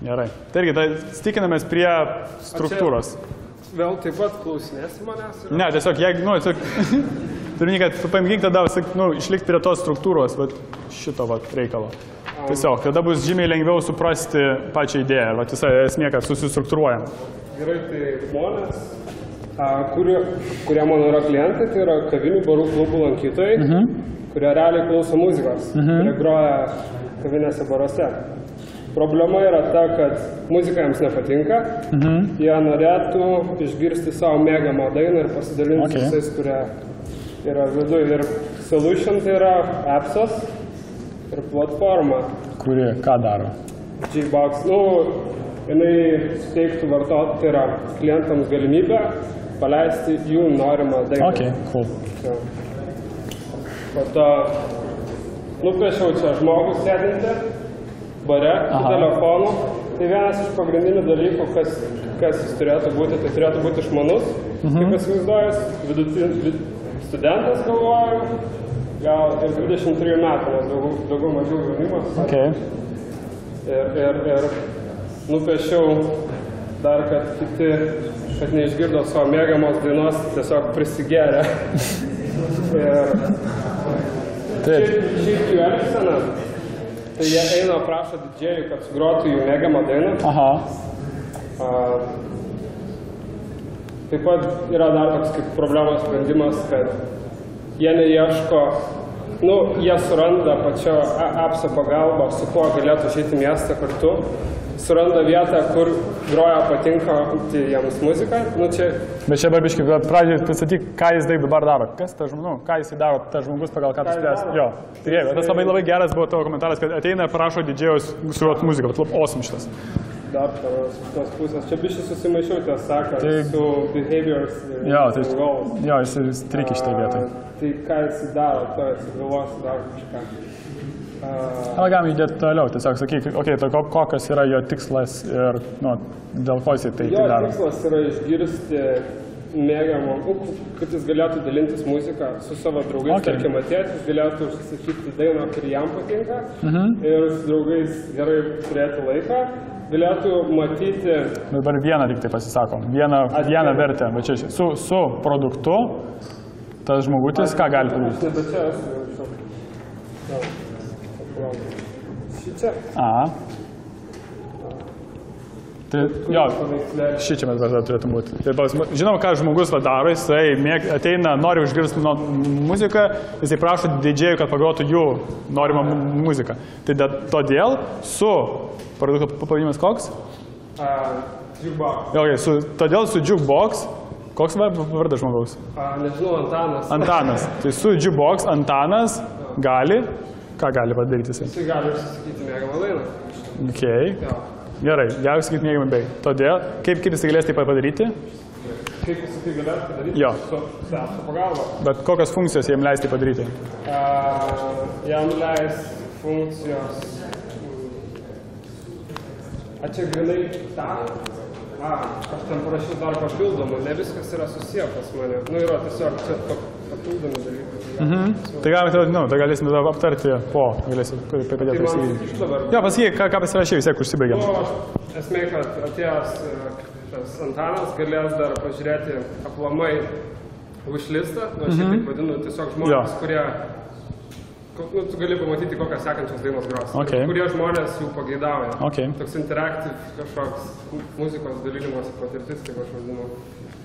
Gerai. Tai irgi, tai stikinamės prie struktūros. Vėl taip pat klausinėsi manęs. Ir... Ne, tiesiog, jeigu, nu, tiesiog, turiu kad tu paimkink tada, sak, nu, išlikti prie tos struktūros, bet šito vat, reikalo. Tiesiog, tada bus žymiai lengviau suprasti pačią idėją, va, visą esmė, kad susistruktūruojam. Gerai, tai žmonės, a, kurie, kurie mano yra klientai, tai yra kavinių, barų, klubų lankytojai, mhm. kurie realiai klauso muzikos, mhm. kurie groja kavinėse baruose. Problema yra ta, kad muzika jiems nepatinka, mhm. jie norėtų išgirsti savo mėgiamą dainą ir pasidalinti Okay. visais, kurie yra viduje. Ir solution tai yra appsas ir platforma. Kuri ką daro? G-Box, nu, jinai suteiktų vartotojams, tai yra klientams galimybę paleisti jų norimą dainą. Ok, cool. Čia. Po to nupiešiau čia žmogus sėdinti bare su Aha. telefonu. Tai vienas iš pagrindinių dalykų, kas, kas jis turėtų būti, tai turėtų būti išmanus. Mhm. Kaip įsivaizduojas, vid, studentas galvoju, gal ir 23 metų, nes daugiau, daugiau mažiau jaunimas. Ok. Ir, ir, ir nupiešiau dar, kad kiti, kad neišgirdo savo mėgamos dainos, tiesiog prisigėrė. ir Taip. šiaip, šiaip jų elgsena, tai jie eina prašo didžėjų, kad sugrotų jų mėgiamą dainą. Aha. A, Taip pat yra dar toks kaip problemos sprendimas, kad jie neieško, nu, jie suranda pačio a- appso pagalba, su kuo galėtų išeiti į miestą kartu, suranda vietą, kur groja patinka jiems muzika. Nu, čia Bet čia barbiškai, pradžiai pristatyk, ką jis dabar daro. Kas tas žmogus, ką jis daro, tas žmogus pagal ką jis spręs. daro? Jo. Tai tas labai labai geras buvo tavo komentaras, kad ateina ir prašo didžėjus suruot muziką, bet labai awesome šitas. dar tos, tos pusės. Čia biškai susimaišiau, tiesą sakant, Tai- su behaviors ir Jo, tai goals. jo, jis, jis trikė šitą vietą. Tai ką jis daro, to jis galvos dar kažką. A, Gal galim judėti toliau, tiesiog sakyk, okay, tai ko- kokios yra jo tikslas ir nu, dėl ko jisai tai, Jo tai daro. tikslas yra išgirsti mėgiamą, nu, kad jis galėtų dalintis muziką su savo draugais, Okay. tarkim, atėtis galėtų užsisakyti dainą, kuri jam patinka ir su draugais gerai turėti laiką, galėtų matyti, Dabar vieną tik tai pasisakom, vieną, Atskirai. vieną vertę, bet čia su, su produktu tas žmogutis ką gali padaryti. nebe čia esu, jau iš to- Jo, palauk. Šičia, A. Tai jo, šį čia mes dar turėtum būti. Tai, žinau, ką žmogus va daro, jisai mėg, ateina, nori išgirsti no, muziką, jisai prašo didžėjų, kad pagrotų jų norimą mu- muziką. Tai da, todėl su, produkto pavadinimas koks? A, Jukebox. Jo, Okay, su, todėl su Jukebox, koks va- vardas žmogaus? A, Nežinau, Antanas. Antanas. Tai su Jukebox Antanas gali, ką gali padaryti jisai? Jisai gali užsisakyti mėgamą dainą. Okay. Jo. Gerai, gali sakyti mėgimai bei. Todėl, kaip, kaip jisai galės tai padaryti? Kaip jis tai galėtų padaryti? Jo. Su SESO pagalba. Bet kokios funkcijos jiems leisti padaryti? A, jam leis funkcijos. A čia grinai tą? A, aš ten parašiau dar papildomų, ne viskas yra susiję pas mane. Nu yra tiesiog čia pa- papildomi dalykai. Mhm. Tai galime, tada, nu, tai galėsime tada aptarti po, galėsim padėti dabar. Jo, pasakyk, ką, ką pasirašė, vis tiek užsibaigėm. Nu, esmė, kad atėjęs e, tas Antanas galės dar pažiūrėti aplamai wishlistą, nu, aš mhm. taip vadinu, tiesiog žmonės, Jo. kurie, nu, tu gali pamatyti, kokias sekančios dainos gros. Okay. Kurie žmonės jų pageidauja. Okay. Toks interaktyv kažkoks mu- muzikos dalinimosi patirtis, kaip aš vadinu.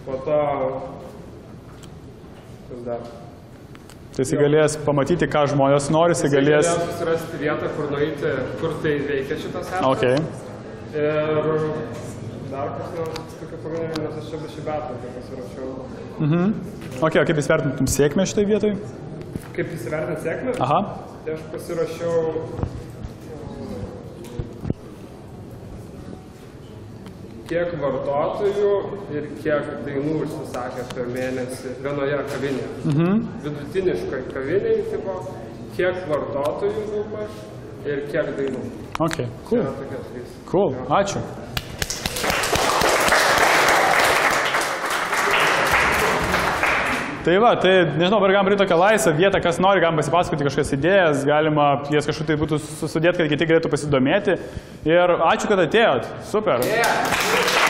Po to, kas dar? Tai jis galės pamatyti, ką žmonės nori, jis galės... Galės susirasti vietą, kur nueiti, kur tai veikia šitas apps. Ok. Ir dar kas nors tokio pagrindinio, nes aš čia be šį betą tai pasirašiau. Ok, o kaip jūs vertintum sėkmę šitai vietoj? Kaip įsivertinti sėkmę? Aha. Tai aš pasirašiau kiek vartotojų ir kiek dainų užsisakė per mėnesį vienoje kavinėje. Mhm. Vidutiniškai kaviniai, tipo, kiek vartotojų daugmaž ir kiek dainų. Ok, cool. Cool, ačiū. Tai va, tai nežinau, ar galim daryti tokią laisvą vietą, kas nori, galim pasipasakoti kažkokias idėjas, galima jas kažkaip tai būtų sudėti, kad kiti galėtų pasidomėti. Ir ačiū, kad atėjot. Super. Yeah.